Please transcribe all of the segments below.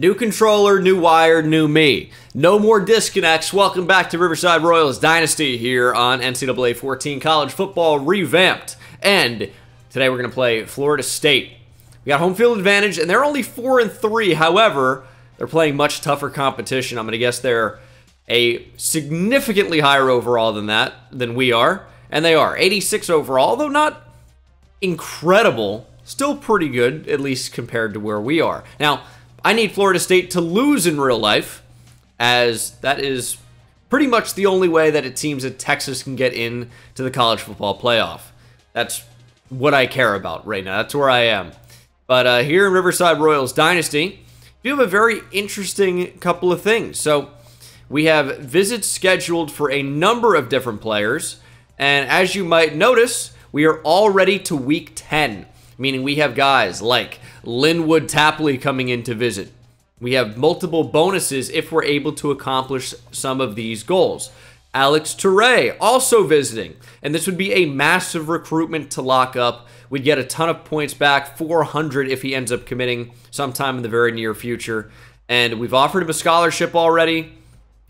New controller, new wire, new me. No more disconnects. Welcome back to Riverside Royals Dynasty here on NCAA 14 College Football Revamped. And today we're going to play Florida State. We got home field advantage, and they're only 4 and 3. However, they're playing much tougher competition. I'm going to guess they're a significantly higher overall than that, than we are. And they are 86 overall, though not incredible. Still pretty good, at least compared to where we are. Now, I need Florida State to lose in real life, as that is pretty much the only way that it seems that Texas can get in to the college football playoff. That's what I care about right now. That's where I am. But uh, here in Riverside Royals Dynasty, we have a very interesting couple of things. So we have visits scheduled for a number of different players. And as you might notice, we are already to week 10, meaning we have guys like Linwood Tapley coming in to visit. We have multiple bonuses if we're able to accomplish some of these goals. Alex Toure also visiting, and this would be a massive recruitment to lock up. We'd get a ton of points back, 400 if he ends up committing sometime in the very near future. And we've offered him a scholarship already.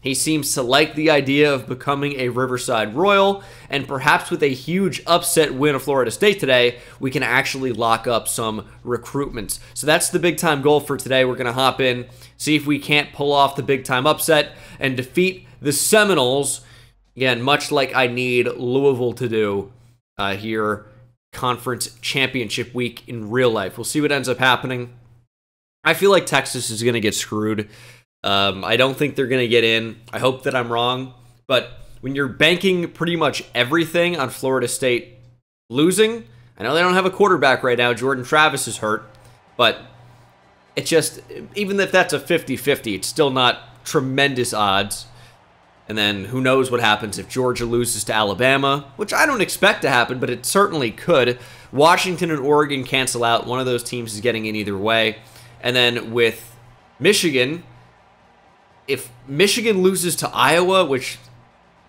He seems to like the idea of becoming a Riverside Royal, and perhaps with a huge upset win of Florida State today, we can actually lock up some recruitments. So that's the big time goal for today. We're going to hop in, see if we can't pull off the big time upset and defeat the Seminoles. Again, much like I need Louisville to do uh, here, conference championship week in real life. We'll see what ends up happening. I feel like Texas is going to get screwed. Um, I don't think they're going to get in. I hope that I'm wrong. But when you're banking pretty much everything on Florida State losing, I know they don't have a quarterback right now. Jordan Travis is hurt. But it just, even if that's a 50 50, it's still not tremendous odds. And then who knows what happens if Georgia loses to Alabama, which I don't expect to happen, but it certainly could. Washington and Oregon cancel out. One of those teams is getting in either way. And then with Michigan, if Michigan loses to Iowa, which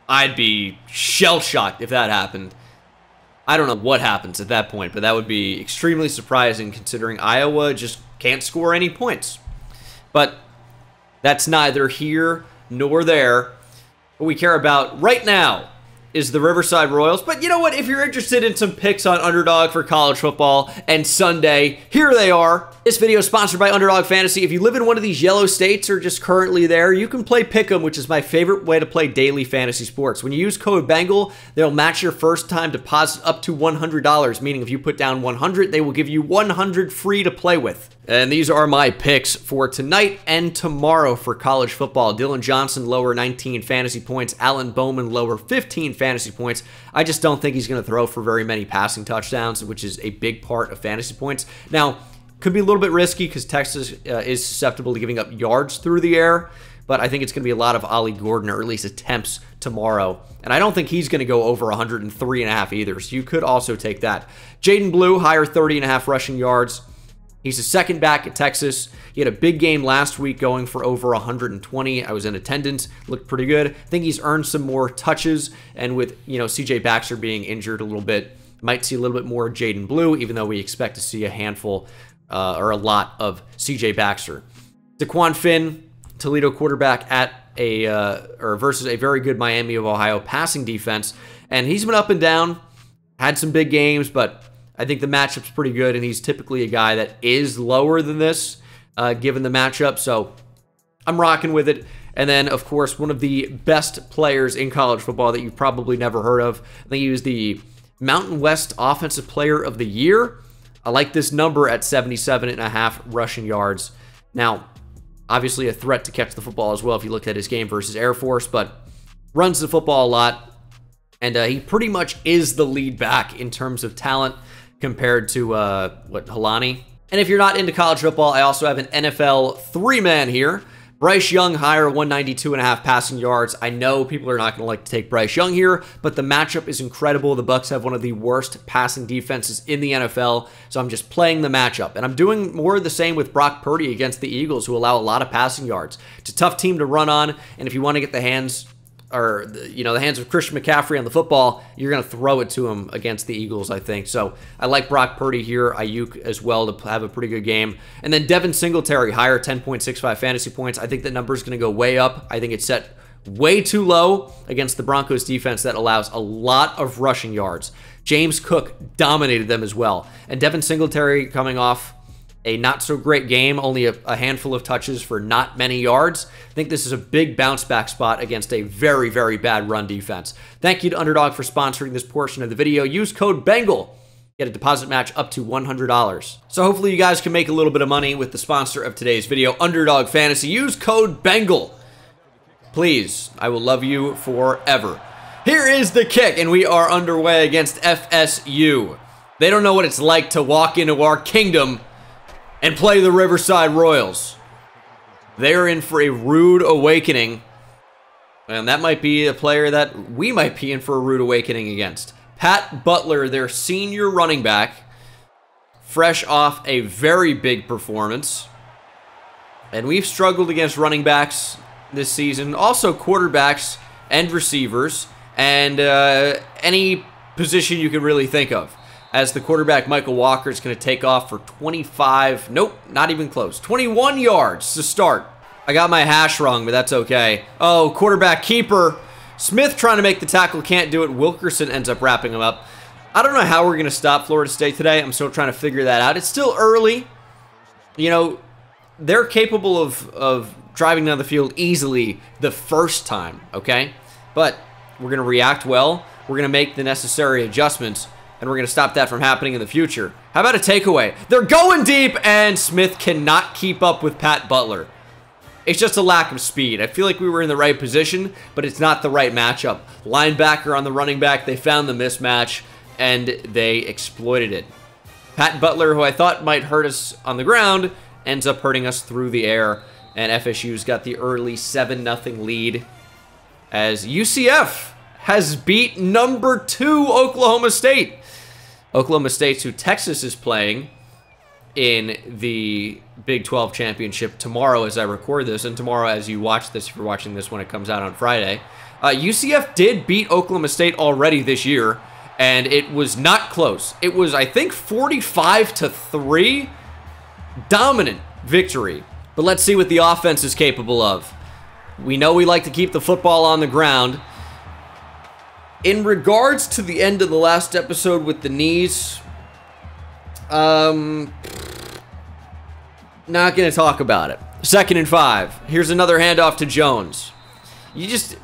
I'd be shell shocked if that happened. I don't know what happens at that point, but that would be extremely surprising considering Iowa just can't score any points. But that's neither here nor there. What we care about right now is the Riverside Royals. But you know what? If you're interested in some picks on Underdog for college football and Sunday, here they are. This video is sponsored by Underdog Fantasy. If you live in one of these yellow states or just currently there, you can play Pick'em, which is my favorite way to play daily fantasy sports. When you use code BENGAL, they'll match your first time deposit up to $100, meaning if you put down 100, they will give you 100 free to play with. And these are my picks for tonight and tomorrow for college football. Dylan Johnson lower 19 fantasy points, Alan Bowman lower 15 fantasy points. I just don't think he's going to throw for very many passing touchdowns, which is a big part of fantasy points. Now, could be a little bit risky because Texas uh, is susceptible to giving up yards through the air, but I think it's going to be a lot of Ollie Gordon, or at least attempts tomorrow. And I don't think he's going to go over 103 and a half either, so you could also take that. Jaydon Blue, higher 30 and a half rushing yards. He's a second back at Texas. He had a big game last week going for over 120. I was in attendance, looked pretty good. I think he's earned some more touches, and with, you know, CJ Baxter being injured a little bit, might see a little bit more Jaydon Blue, even though we expect to see a handful uh, or a lot of CJ Baxter. Dequan Finn, Toledo quarterback at a uh, or versus a very good Miami of Ohio passing defense, and he's been up and down, had some big games, but I think the matchup's pretty good, and he's typically a guy that is lower than this uh, given the matchup. So I'm rocking with it. And then, of course, one of the best players in college football that you've probably never heard of. I think he was the Mountain West Offensive Player of the Year. I like this number at 77 and a half rushing yards. Now, obviously a threat to catch the football as well if you look at his game versus Air Force, but runs the football a lot. And uh, he pretty much is the lead back in terms of talent compared to, uh, what, Holani? And if you're not into college football, I also have an NFL three-man here. Bryce Young higher, 192 and a half passing yards. I know people are not going to like to take Bryce Young here, but the matchup is incredible. The Bucks have one of the worst passing defenses in the NFL, so I'm just playing the matchup. And I'm doing more of the same with Brock Purdy against the Eagles, who allow a lot of passing yards. It's a tough team to run on, and if you want to get the hands or you know the hands of Christian McCaffrey on the football, you're going to throw it to him against the Eagles. I think so. I like Brock Purdy here, Aiyuk as well to have a pretty good game, and then Devin Singletary higher 10.65 fantasy points. I think the number is going to go way up. I think it's set way too low against the Broncos defense that allows a lot of rushing yards. James Cook dominated them as well, and Devin Singletary coming off a not so great game, only a, a, handful of touches for not many yards. I think this is a big bounce back spot against a very, very bad run defense. Thank you to Underdog for sponsoring this portion of the video. Use code BENGAL. Get a deposit match up to $100. So hopefully you guys can make a little bit of money with the sponsor of today's video, Underdog Fantasy. Use code BENGAL. Please, I will love you forever. Here is the kick, and we are underway against FSU. They don't know what it's like to walk into our kingdom and play the Riverside Royals. They're in for a rude awakening. And that might be a player that we might be in for a rude awakening against. Pat Butler, their senior running back, fresh off a very big performance. And we've struggled against running backs this season, also quarterbacks and receivers, and uh, any position you can really think of as the quarterback Michael Walker is going to take off for 25, nope, not even close, 21 yards to start. I got my hash wrong, but that's okay. Oh, quarterback keeper. Smith trying to make the tackle, can't do it. Wilkerson ends up wrapping him up. I don't know how we're going to stop Florida State today. I'm still trying to figure that out. It's still early. You know, they're capable of, of driving down the field easily the first time, okay? But we're going to react well. We're going to make the necessary adjustments and we're going to stop that from happening in the future. How about a takeaway? They're going deep, and Smith cannot keep up with Pat Butler. It's just a lack of speed. I feel like we were in the right position, but it's not the right matchup. Linebacker on the running back, they found the mismatch, and they exploited it. Pat Butler, who I thought might hurt us on the ground, ends up hurting us through the air, and FSU's got the early 7-0 lead as UCF has beat number two Oklahoma State. Oklahoma State's who Texas is playing in the Big 12 championship tomorrow as I record this, and tomorrow as you watch this, if you're watching this when it comes out on Friday. Uh, UCF did beat Oklahoma State already this year, and it was not close. It was, I think, 45 to 3. Dominant victory. But let's see what the offense is capable of. We know we like to keep the football on the ground. In regards to the end of the last episode with the knees, um, not going to talk about it. Second and five. Here's another handoff to Jones. You just,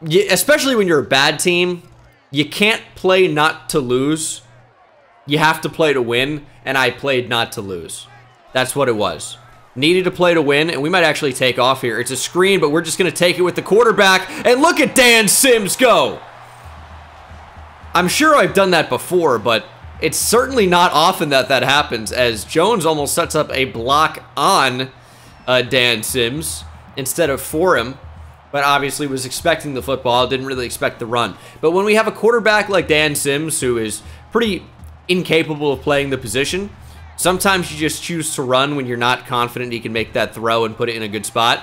you, especially when you're a bad team, you can't play not to lose. You have to play to win, and I played not to lose. That's what it was. Needed to play to win, and we might actually take off here. It's a screen, but we're just going to take it with the quarterback. And look at Dan Sims go. I'm sure I've done that before, but it's certainly not often that that happens, as Jones almost sets up a block on uh, Dan Sims instead of for him, but obviously was expecting the football, didn't really expect the run. But when we have a quarterback like Dan Sims, who is pretty incapable of playing the position, Sometimes you just choose to run when you're not confident he can make that throw and put it in a good spot.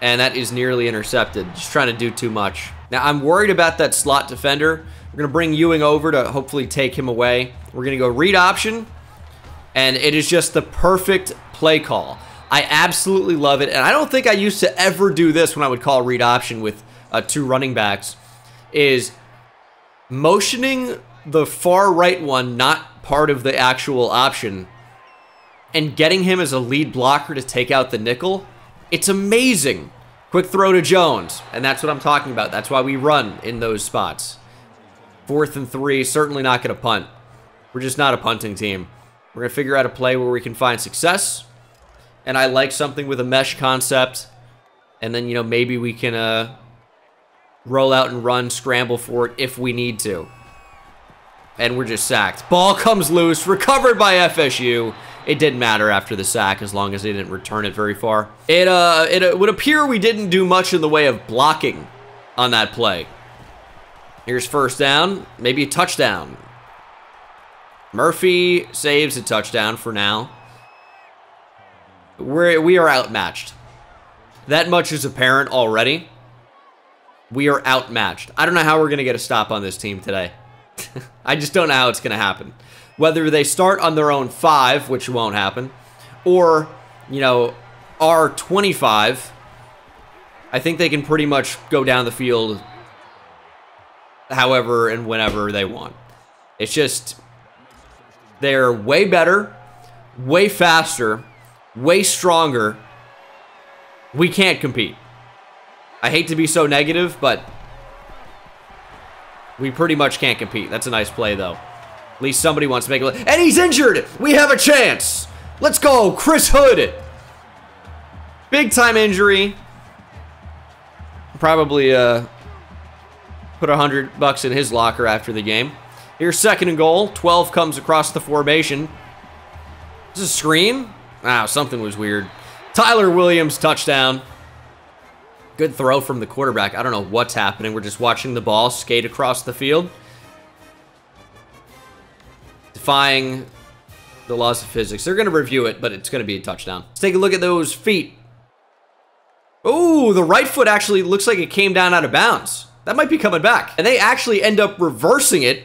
And that is nearly intercepted. Just trying to do too much. Now, I'm worried about that slot defender. We're going to bring Ewing over to hopefully take him away. We're going to go read option. And it is just the perfect play call. I absolutely love it. And I don't think I used to ever do this when I would call read option with uh, two running backs. Is motioning the far right one not part of the actual option and getting him as a lead blocker to take out the nickel, it's amazing. Quick throw to Jones, and that's what I'm talking about. That's why we run in those spots. Fourth and three, certainly not going to punt. We're just not a punting team. We're going to figure out a play where we can find success. And I like something with a mesh concept. And then, you know, maybe we can uh, roll out and run, scramble for it if we need to and we're just sacked. Ball comes loose, recovered by FSU. It didn't matter after the sack as long as they didn't return it very far. It, uh, it uh, would appear we didn't do much in the way of blocking on that play. Here's first down, maybe a touchdown. Murphy saves a touchdown for now. We're, we are outmatched. That much is apparent already. We are outmatched. I don't know how we're going to get a stop on this team today. I just don't know how it's going to happen. Whether they start on their own five, which won't happen, or, you know, our 25, I think they can pretty much go down the field however and whenever they want. It's just, they're way better, way faster, way stronger. We can't compete. I hate to be so negative, but we pretty much can't compete. That's a nice play, though. At least somebody wants to make it. And he's injured! We have a chance! Let's go, Chris Hood! Big time injury. Probably uh, put a hundred bucks in his locker after the game. Here's second and goal. 12 comes across the formation. Is this a screen? Wow, something was weird. Tyler Williams, touchdown. Good throw from the quarterback. I don't know what's happening. We're just watching the ball skate across the field. Defying the laws of physics. They're going to review it, but it's going to be a touchdown. Let's take a look at those feet. Oh, the right foot actually looks like it came down out of bounds. That might be coming back. And they actually end up reversing it.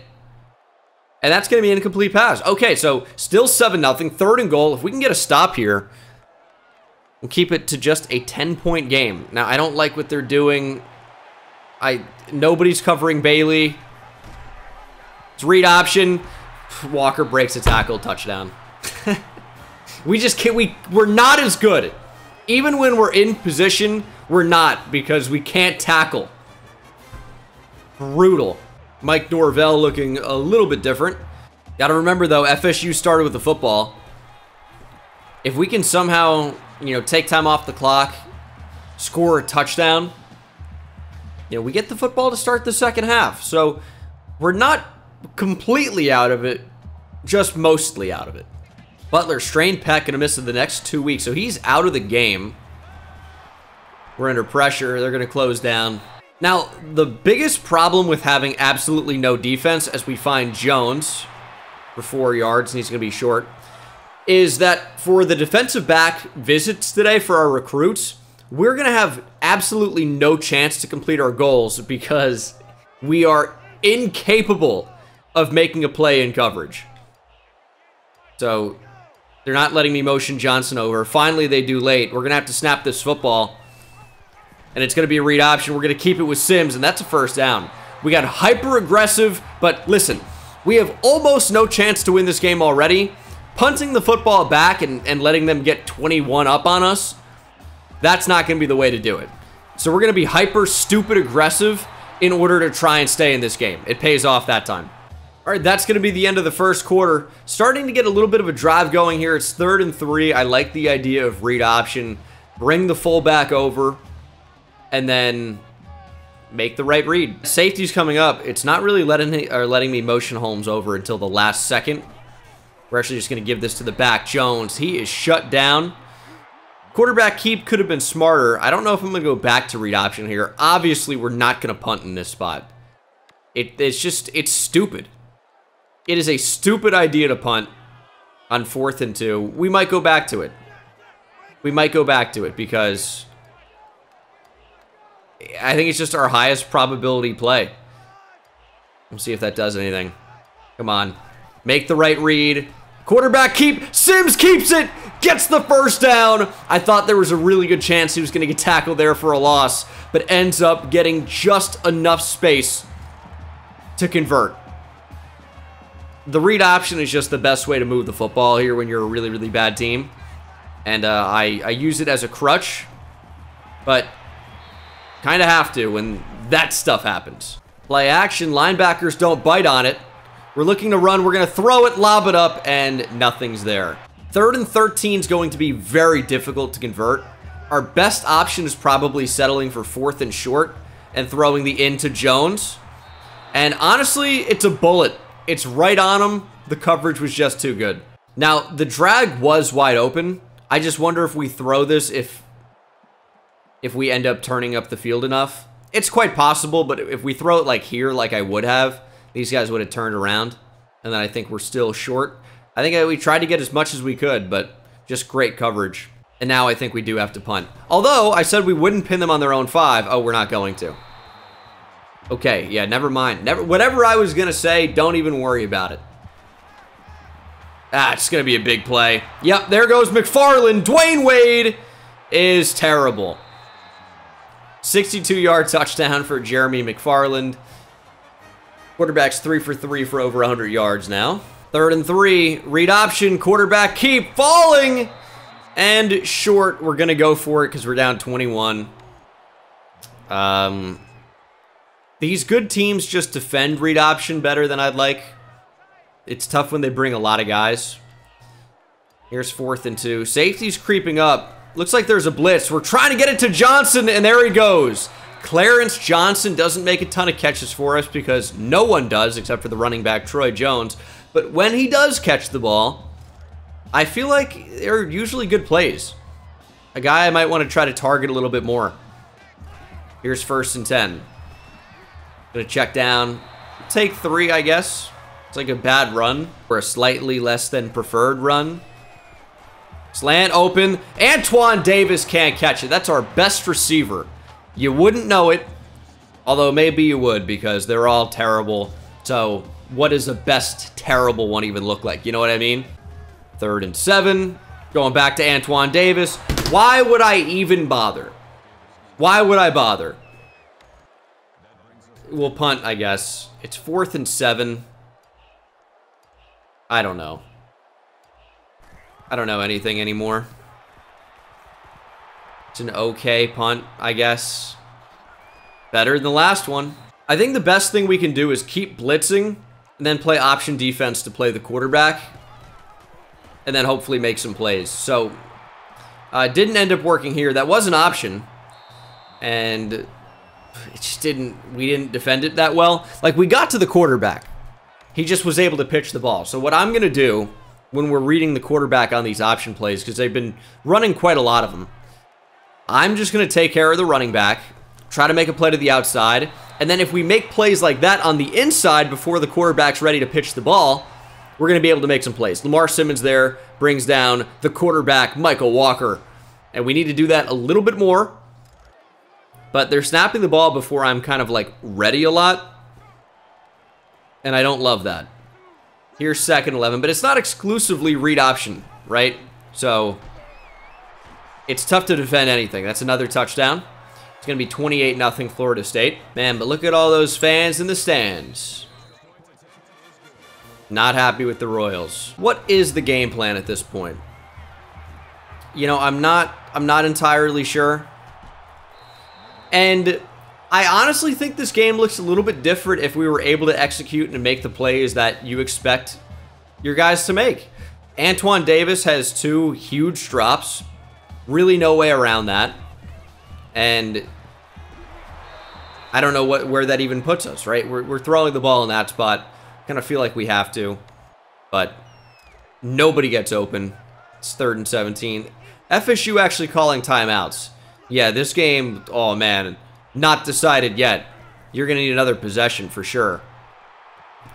And that's going to be an incomplete pass. Okay, so still 7-0. Third and goal. If we can get a stop here, we'll keep it to just a 10-point game. Now, I don't like what they're doing. I Nobody's covering Bailey. It's read option. Walker breaks a tackle, touchdown. we just can't, we, we're not as good. Even when we're in position, we're not because we can't tackle. Brutal. Mike Norvell looking a little bit different. Got to remember, though, FSU started with the football. If we can somehow, you know, take time off the clock, score a touchdown, you know, we get the football to start the second half. So we're not completely out of it, just mostly out of it. Butler strained pec and a miss of the next two weeks, so he's out of the game. We're under pressure. They're going to close down. Now, the biggest problem with having absolutely no defense, as we find Jones for four yards, and he's going to be short, is that for the defensive back visits today for our recruits, we're going to have absolutely no chance to complete our goals because we are incapable of making a play in coverage. So they're not letting me motion Johnson over. Finally, they do late. We're going to have to snap this football. And it's going to be a read option. We're going to keep it with Sims, and that's a first down. We got hyper aggressive, but listen, we have almost no chance to win this game already. Punting the football back and, and letting them get 21 up on us, that's not going to be the way to do it. So we're going to be hyper stupid aggressive in order to try and stay in this game. It pays off that time. All right, that's going to be the end of the first quarter. Starting to get a little bit of a drive going here. It's third and three. I like the idea of read option. Bring the fullback over and then make the right read. Safety's coming up. It's not really letting or letting me motion Holmes over until the last second. We're actually just going to give this to the back. Jones, he is shut down. Quarterback keep could have been smarter. I don't know if I'm going to go back to read option here. Obviously, we're not going to punt in this spot. It, it's just, it's stupid. It is a stupid idea to punt on fourth and two. We might go back to it. We might go back to it because I think it's just our highest probability play. We'll see if that does anything. Come on. Make the right read. Quarterback keep. Sims keeps it. Gets the first down. I thought there was a really good chance he was going to get tackled there for a loss, but ends up getting just enough space to convert. The read option is just the best way to move the football here when you're a really, really bad team. And uh, I, I use it as a crutch, but Kind of have to when that stuff happens. Play action, linebackers don't bite on it. We're looking to run, we're going to throw it, lob it up, and nothing's there. Third and 13 is going to be very difficult to convert. Our best option is probably settling for fourth and short and throwing the in to Jones. And honestly, it's a bullet. It's right on him. The coverage was just too good. Now, the drag was wide open. I just wonder if we throw this, if if we end up turning up the field enough. It's quite possible, but if we throw it like here, like I would have, these guys would have turned around. And then I think we're still short. I think we tried to get as much as we could, but just great coverage. And now I think we do have to punt. Although, I said we wouldn't pin them on their own five. Oh, we're not going to. Okay, yeah, never mind. Never, whatever I was going to say, don't even worry about it. Ah, it's going to be a big play. Yep, there goes McFarland. Dwayne Wade is terrible. 62-yard touchdown for Jeremy McFarland. Quarterback's three for three for over 100 yards now. Third and three, read option, quarterback keep falling. And short, we're going to go for it because we're down 21. Um, these good teams just defend read option better than I'd like. It's tough when they bring a lot of guys. Here's fourth and two. Safety's creeping up. Looks like there's a blitz. We're trying to get it to Johnson, and there he goes. Clarence Johnson doesn't make a ton of catches for us because no one does except for the running back, Troy Jones. But when he does catch the ball, I feel like they're usually good plays. A guy I might want to try to target a little bit more. Here's first and 10. Gonna check down. Take three, I guess. It's like a bad run or a slightly less than preferred run. Slant open. Antoine Davis can't catch it. That's our best receiver. You wouldn't know it, although maybe you would because they're all terrible. So what does the best terrible one even look like? You know what I mean? Third and seven. Going back to Antoine Davis. Why would I even bother? Why would I bother? We'll punt, I guess. It's fourth and seven. I don't know. I don't know anything anymore. It's an okay punt, I guess. Better than the last one. I think the best thing we can do is keep blitzing and then play option defense to play the quarterback. And then hopefully make some plays. So, uh, didn't end up working here. That was an option. And it just didn't, we didn't defend it that well. Like, we got to the quarterback. He just was able to pitch the ball. So what I'm going to do when we're reading the quarterback on these option plays, because they've been running quite a lot of them, I'm just going to take care of the running back, try to make a play to the outside, and then if we make plays like that on the inside before the quarterback's ready to pitch the ball, we're going to be able to make some plays. Lamar Simmons there brings down the quarterback, Michael Walker. And we need to do that a little bit more. But they're snapping the ball before I'm kind of like ready a lot. And I don't love that. Here's second 11, but it's not exclusively read option, right? So it's tough to defend anything. That's another touchdown. It's going to be 28 nothing Florida State. Man, but look at all those fans in the stands. Not happy with the Royals. What is the game plan at this point? You know, I'm not I'm not entirely sure. And I honestly think this game looks a little bit different if we were able to execute and make the plays that you expect your guys to make. Antoine Davis has two huge drops. Really no way around that. And I don't know what where that even puts us, right? We're, we're throwing the ball in that spot. Kind of feel like we have to. But nobody gets open. It's third and 17. FSU actually calling timeouts. Yeah, this game, oh man, not decided yet. You're going to need another possession for sure.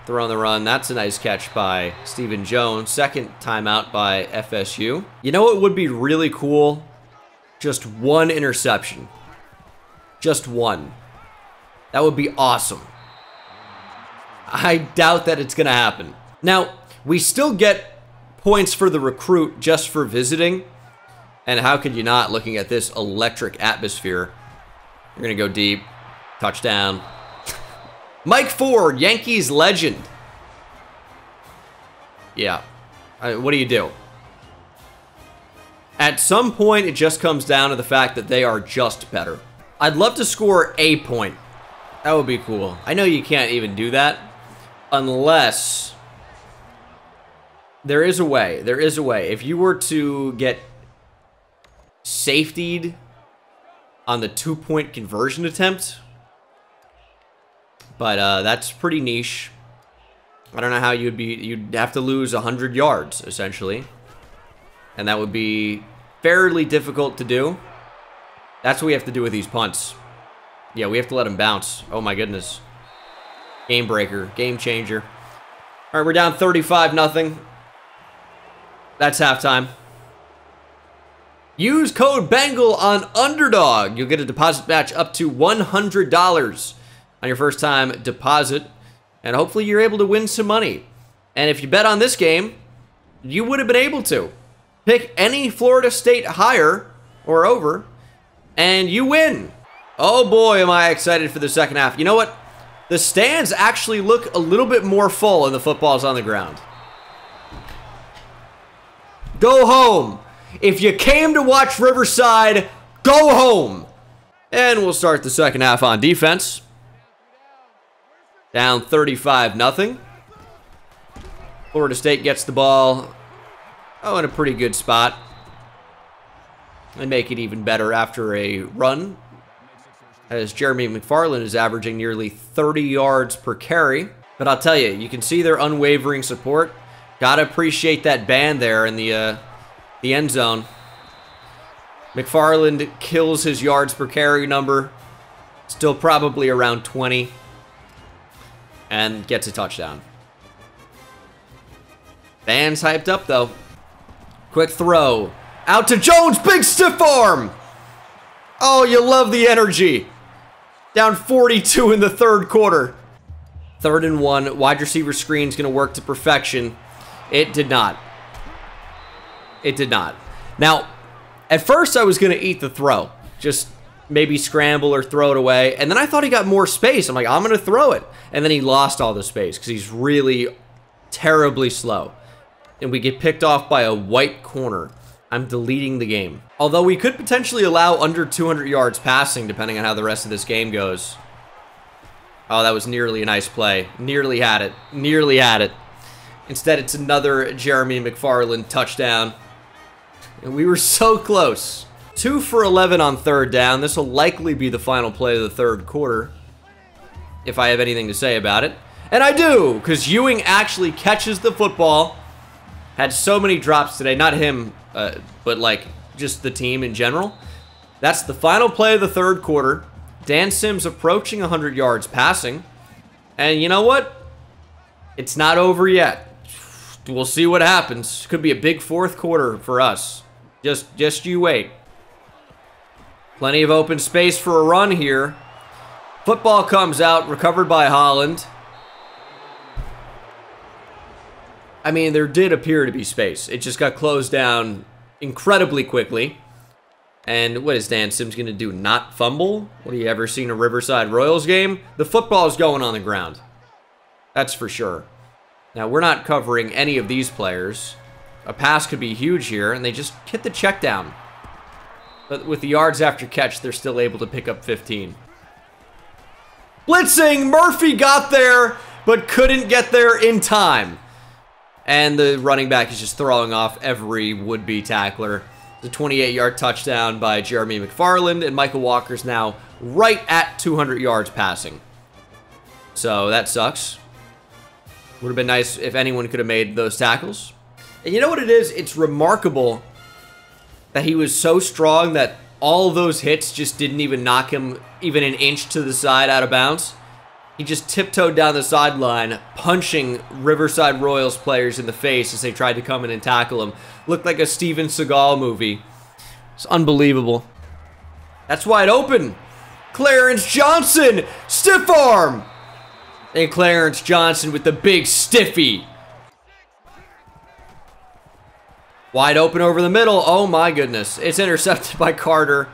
Throw on the run. That's a nice catch by Stephen Jones. Second timeout by FSU. You know what would be really cool? Just one interception. Just one. That would be awesome. I doubt that it's going to happen. Now, we still get points for the recruit just for visiting. And how could you not looking at this electric atmosphere? You're going to go deep. Touchdown. Mike Ford, Yankees legend. Yeah. what do you do? At some point, it just comes down to the fact that they are just better. I'd love to score a point. That would be cool. I know you can't even do that unless there is a way. There is a way. If you were to get safetied on the two-point conversion attempt, but uh, that's pretty niche. I don't know how you'd be. You'd have to lose 100 yards, essentially. And that would be fairly difficult to do. That's what we have to do with these punts. Yeah, we have to let them bounce. Oh my goodness. Game breaker. Game changer. All right, we're down 35 nothing. That's halftime. Use code BENGAL on Underdog. You'll get a deposit match up to $100. on your first time deposit, and hopefully you're able to win some money. And if you bet on this game, you would have been able to. Pick any Florida State higher or over, and you win. Oh boy, am I excited for the second half. You know what? The stands actually look a little bit more full and the football's on the ground. Go home. If you came to watch Riverside, go home. And we'll start the second half on defense. Down 35 nothing. Florida State gets the ball oh, in a pretty good spot. And make it even better after a run. As Jeremy McFarland is averaging nearly 30 yards per carry. But I'll tell you, you can see their unwavering support. Gotta appreciate that band there in the, uh, the end zone. McFarland kills his yards per carry number. Still probably around 20. And gets a touchdown. Fans hyped up, though. Quick throw. Out to Jones. Big stiff arm. Oh, you love the energy. Down 42 in the third quarter. Third and one. Wide receiver screen's going to work to perfection. It did not. It did not. Now, at first I was going to eat the throw. Just maybe scramble or throw it away. And then I thought he got more space. I'm like, I'm going to throw it. And then he lost all the space because he's really terribly slow. And we get picked off by a white corner. I'm deleting the game. Although we could potentially allow under 200 yards passing depending on how the rest of this game goes. Oh, that was nearly a nice play. Nearly had it. Nearly had it. Instead, it's another Jeremy McFarland touchdown. And we were so close. Two for 11 on third down. This will likely be the final play of the third quarter. If I have anything to say about it. And I do, because Ewing actually catches the football. Had so many drops today. Not him, uh, but like just the team in general. That's the final play of the third quarter. Dan Sims approaching 100 yards passing. And you know what? It's not over yet. We'll see what happens. Could be a big fourth quarter for us. Just, just you wait. Plenty of open space for a run here. Football comes out, recovered by Holland. I mean, there did appear to be space. It just got closed down incredibly quickly. And what is Dan Sims going to do? Not fumble? What have you ever seen a Riverside Royals game? The football is going on the ground. That's for sure. Now, we're not covering any of these players. A pass could be huge here, and they just hit the check down. But with the yards after catch, they're still able to pick up 15. Blitzing! Murphy got there, but couldn't get there in time. And the running back is just throwing off every would-be tackler. The 28-yard touchdown by Jeremy McFarland, and Michael Walker's now right at 200 yards passing. So that sucks. Would have been nice if anyone could have made those tackles. And you know what it is? It's remarkable that he was so strong that all those hits just didn't even knock him even an inch to the side out of bounds. He just tiptoed down the sideline, punching Riverside Royals players in the face as they tried to come in and tackle him. Looked like a Steven Seagal movie. It's unbelievable. That's wide open. Clarence Johnson, stiff arm. And Clarence Johnson with the big stiffy. Wide open over the middle. Oh my goodness. It's intercepted by Carter.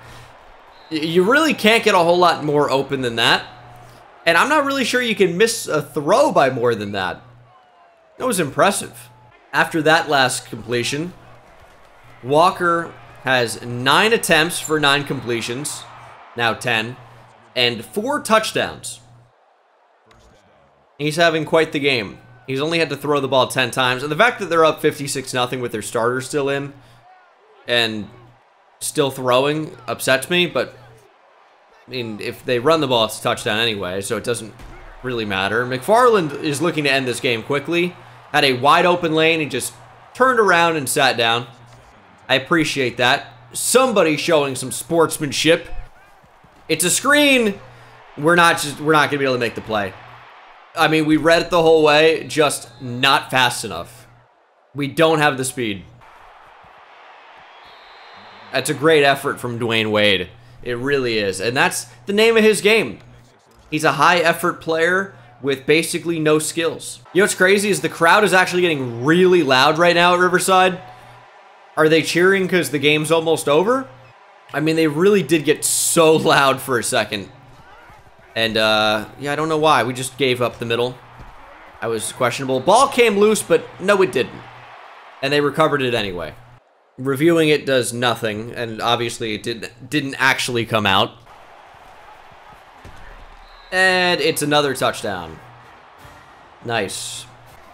You really can't get a whole lot more open than that. And I'm not really sure you can miss a throw by more than that. That was impressive. After that last completion, Walker has nine attempts for nine completions, now 10, and four touchdowns. He's having quite the game. He's only had to throw the ball 10 times. And the fact that they're up 56 nothing with their starter still in and still throwing upsets me, but I mean, if they run the ball, it's a touchdown anyway, so it doesn't really matter. McFarland is looking to end this game quickly. Had a wide open lane and just turned around and sat down. I appreciate that. Somebody showing some sportsmanship. It's a screen. We're not just we're not gonna be able to make the play. I mean, we read it the whole way, just not fast enough. We don't have the speed. That's a great effort from Dwayne Wade. It really is. And that's the name of his game. He's a high effort player with basically no skills. You know what's crazy is the crowd is actually getting really loud right now at Riverside. Are they cheering because the game's almost over? I mean, they really did get so loud for a second. And, uh, yeah, I don't know why. We just gave up the middle. I was questionable. Ball came loose, but no, it didn't. And they recovered it anyway. Reviewing it does nothing, and obviously it did, didn't actually come out. And it's another touchdown. Nice.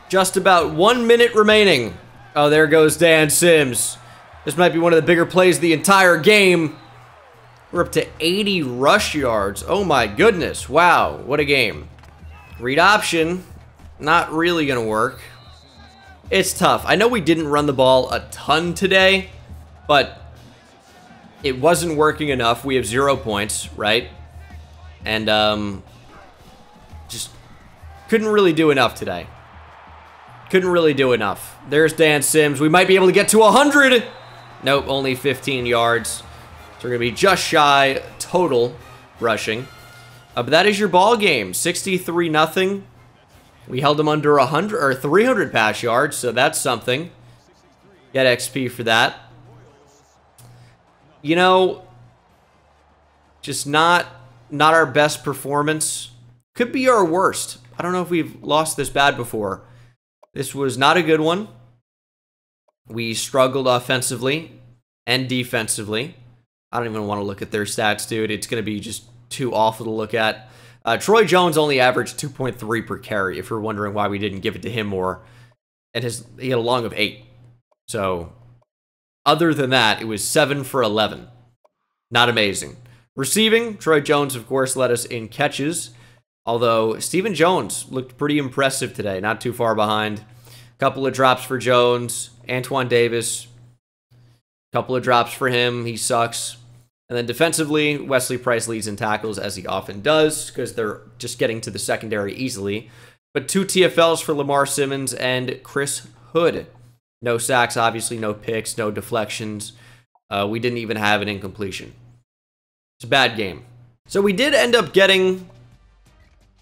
Just about one minute remaining. Oh, there goes Dan Sims. This might be one of the bigger plays of the entire game. We're up to 80 rush yards. Oh my goodness. Wow, what a game. Read option. Not really going to work. It's tough. I know we didn't run the ball a ton today, but it wasn't working enough. We have zero points, right? And um, just couldn't really do enough today. Couldn't really do enough. There's Dan Sims. We might be able to get to 100. Nope, only 15 yards. So we're going to be just shy total rushing. Uh, but that is your ball game. 63 nothing. We held them under 100 or 300 pass yards, so that's something. Get XP for that. You know, just not not our best performance. Could be our worst. I don't know if we've lost this bad before. This was not a good one. We struggled offensively and defensively. I don't even want to look at their stats, dude. It's going to be just too awful to look at. Uh, Troy Jones only averaged 2.3 per carry, if you're wondering why we didn't give it to him more. And his he had a long of 8. So, other than that, it was 7 for 11. Not amazing. Receiving, Troy Jones, of course, led us in catches. Although, Stephen Jones looked pretty impressive today, not too far behind. Couple of drops for Jones. Antoine Davis, couple of drops for him. He sucks. And then defensively, Wesley Price leads in tackles as he often does because they're just getting to the secondary easily. But two TFLs for Lamar Simmons and Chris Hood. No sacks, obviously, no picks, no deflections. Uh, we didn't even have an incompletion. It's a bad game. So we did end up getting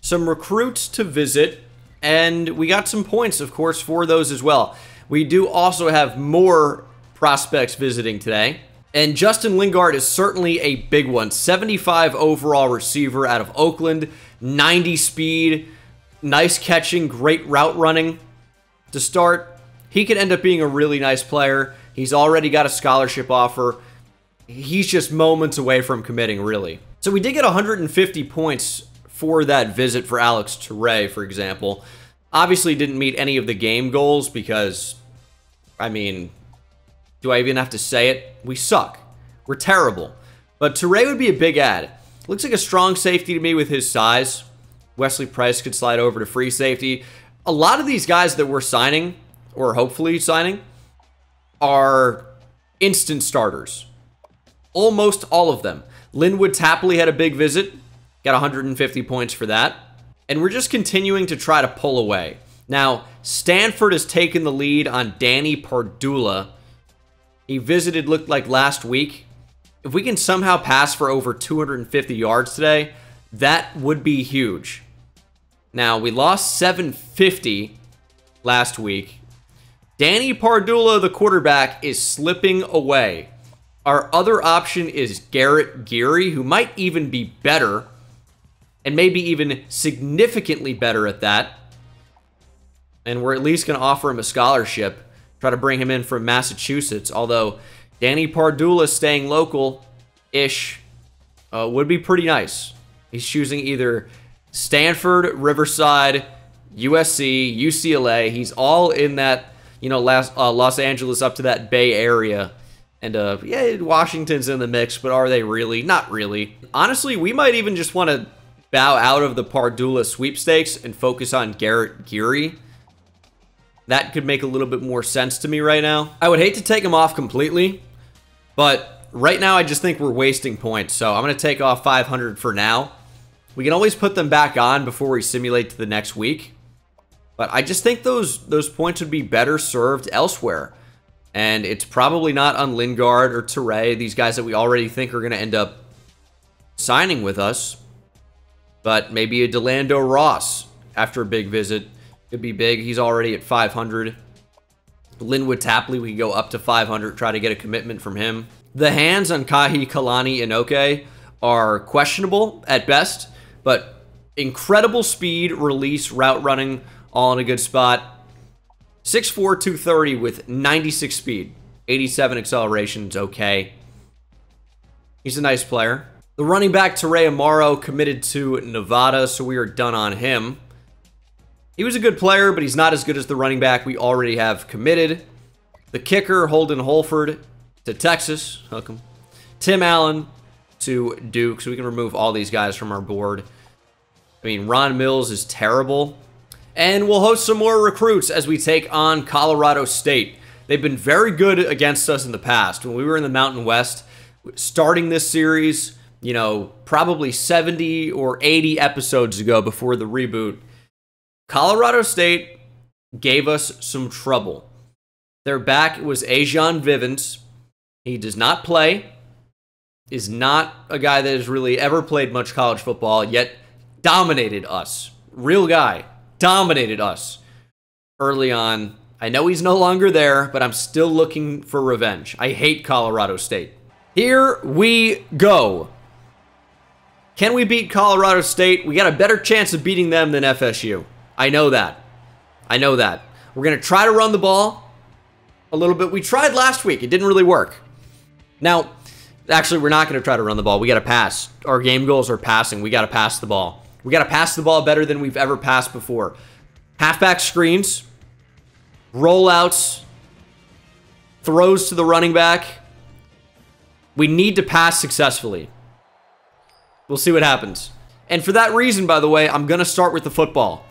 some recruits to visit, and we got some points, of course, for those as well. We do also have more prospects visiting today. And Justin Lingard is certainly a big one. 75 overall receiver out of Oakland, 90 speed, nice catching, great route running. To start, he could end up being a really nice player. He's already got a scholarship offer. He's just moments away from committing, really. So we did get 150 points for that visit for Alex Toure, for example. Obviously didn't meet any of the game goals because, I mean, do I even have to say it? We suck. We're terrible. But Teray would be a big ad. Looks like a strong safety to me with his size. Wesley Price could slide over to free safety. A lot of these guys that we're signing, or hopefully signing, are instant starters. Almost all of them. Linwood Tapley had a big visit. Got 150 points for that. And we're just continuing to try to pull away. Now, Stanford has taken the lead on Danny Pardula he visited looked like last week. If we can somehow pass for over 250 yards today, that would be huge. Now, we lost 750 last week. Danny Pardula, the quarterback, is slipping away. Our other option is Garrett Geary, who might even be better, and maybe even significantly better at that. And we're at least going to offer him a scholarship try to bring him in from Massachusetts. Although Danny Pardula staying local-ish uh, would be pretty nice. He's choosing either Stanford, Riverside, USC, UCLA. He's all in that, you know, Los, uh, Los Angeles up to that Bay Area. And, uh, yeah, Washington's in the mix, but are they really? Not really. Honestly, we might even just want to bow out of the Pardula sweepstakes and focus on Garrett Geary. That could make a little bit more sense to me right now. I would hate to take him off completely, but right now I just think we're wasting points. So I'm going to take off 500 for now. We can always put them back on before we simulate to the next week. But I just think those those points would be better served elsewhere. And it's probably not on Lingard or Toure, these guys that we already think are going to end up signing with us. But maybe a Delando Ross after a big visit could be big. He's already at 500. Linwood Tapley, we go up to 500, try to get a commitment from him. The hands on Kahi Kalani Inoke are questionable at best, but incredible speed, release, route running, all in a good spot. 6'4", 230 with 96 speed. 87 acceleration is okay. He's a nice player. The running back, Teray Amaro, committed to Nevada, so we are done on him. He was a good player, but he's not as good as the running back we already have committed. The kicker, Holden Holford, to Texas. Him. Tim Allen to Duke, so we can remove all these guys from our board. I mean, Ron Mills is terrible. And we'll host some more recruits as we take on Colorado State. They've been very good against us in the past. When we were in the Mountain West, starting this series, you know, probably 70 or 80 episodes ago before the reboot, Colorado State gave us some trouble. Their back was A'Jon Vivens. He does not play, is not a guy that has really ever played much college football, yet dominated us. Real guy, dominated us early on. I know he's no longer there, but I'm still looking for revenge. I hate Colorado State. Here we go. Can we beat Colorado State? We got a better chance of beating them than FSU. I know that. I know that. We're going to try to run the ball a little bit. We tried last week. It didn't really work. Now, actually, we're not going to try to run the ball. We got to pass. Our game goals are passing. We got to pass the ball. We got to pass the ball better than we've ever passed before. Halfback screens, rollouts, throws to the running back. We need to pass successfully. We'll see what happens. And for that reason, by the way, I'm going to start with the football.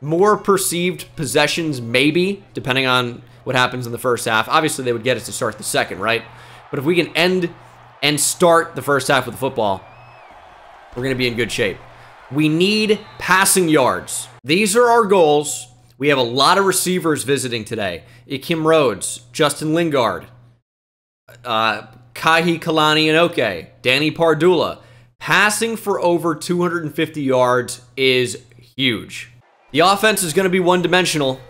More perceived possessions, maybe, depending on what happens in the first half. Obviously, they would get us to start the second, right? But if we can end and start the first half with the football, we're going to be in good shape. We need passing yards. These are our goals. We have a lot of receivers visiting today. Ikim Rhodes, Justin Lingard, uh, Kahi Kalani Inoke, Danny Pardula. Passing for over 250 yards is huge. The offense is going to be one-dimensional.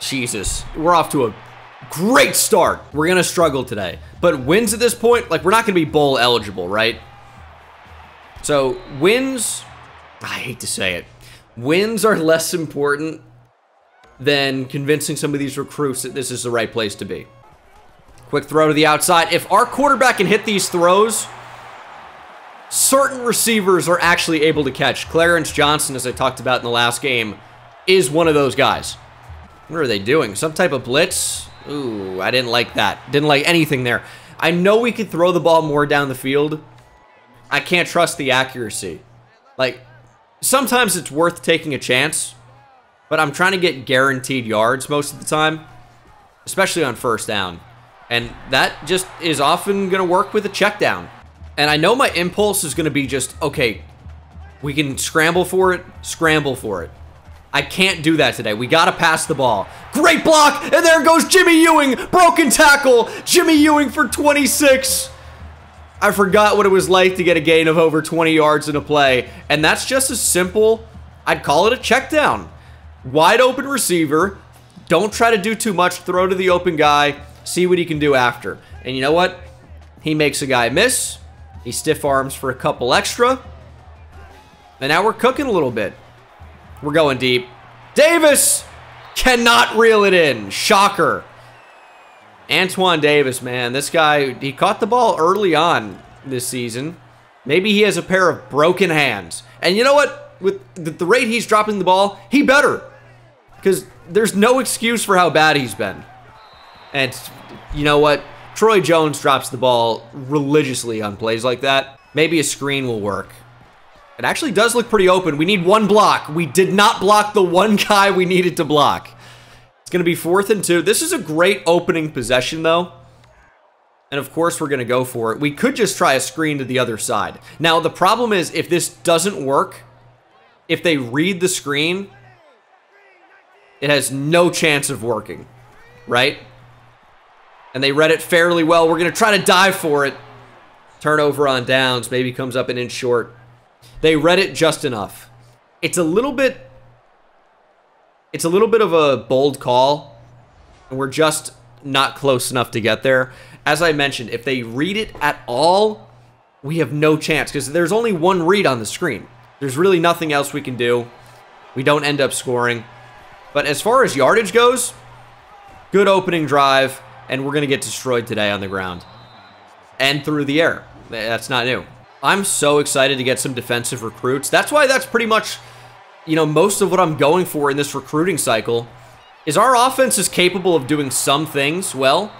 Jesus, we're off to a great start. We're going to struggle today. But wins at this point, like, we're not going to be bowl eligible, right? So, wins, I hate to say it, wins are less important than convincing some of these recruits that this is the right place to be. Quick throw to the outside. If our quarterback can hit these throws, certain receivers are actually able to catch. Clarence Johnson, as I talked about in the last game, is one of those guys. What are they doing? Some type of blitz? Ooh, I didn't like that. Didn't like anything there. I know we could throw the ball more down the field. I can't trust the accuracy. Like, sometimes it's worth taking a chance, but I'm trying to get guaranteed yards most of the time, especially on first down. And that just is often going to work with a check down. And I know my impulse is going to be just, okay, we can scramble for it, scramble for it. I can't do that today. We got to pass the ball. Great block, and there goes Jimmy Ewing. Broken tackle. Jimmy Ewing for 26. I forgot what it was like to get a gain of over 20 yards in a play. And that's just as simple. I'd call it a check down. Wide open receiver. Don't try to do too much. Throw to the open guy. See what he can do after. And you know what? He makes a guy miss. He stiff arms for a couple extra. And now we're cooking a little bit. We're going deep. Davis cannot reel it in. Shocker. Antoine Davis, man, this guy, he caught the ball early on this season. Maybe he has a pair of broken hands. And you know what? With the rate he's dropping the ball, he better. Because there's no excuse for how bad he's been. And you know what? Troy Jones drops the ball religiously on plays like that. Maybe a screen will work. It actually does look pretty open. We need one block. We did not block the one guy we needed to block. It's going to be fourth and two. This is a great opening possession, though. And of course, we're going to go for it. We could just try a screen to the other side. Now, the problem is if this doesn't work, if they read the screen, it has no chance of working, right? And they read it fairly well. We're going to try to dive for it. Turnover on downs. Maybe comes up an inch short. They read it just enough. It's a little bit it's a little bit of a bold call, and we're just not close enough to get there. As I mentioned, if they read it at all, we have no chance because there's only one read on the screen. There's really nothing else we can do. We don't end up scoring. But as far as yardage goes, good opening drive, and we're going to get destroyed today on the ground. And through the air. That's not new. I'm so excited to get some defensive recruits. That's why that's pretty much you know, most of what I'm going for in this recruiting cycle is our offense is capable of doing some things well.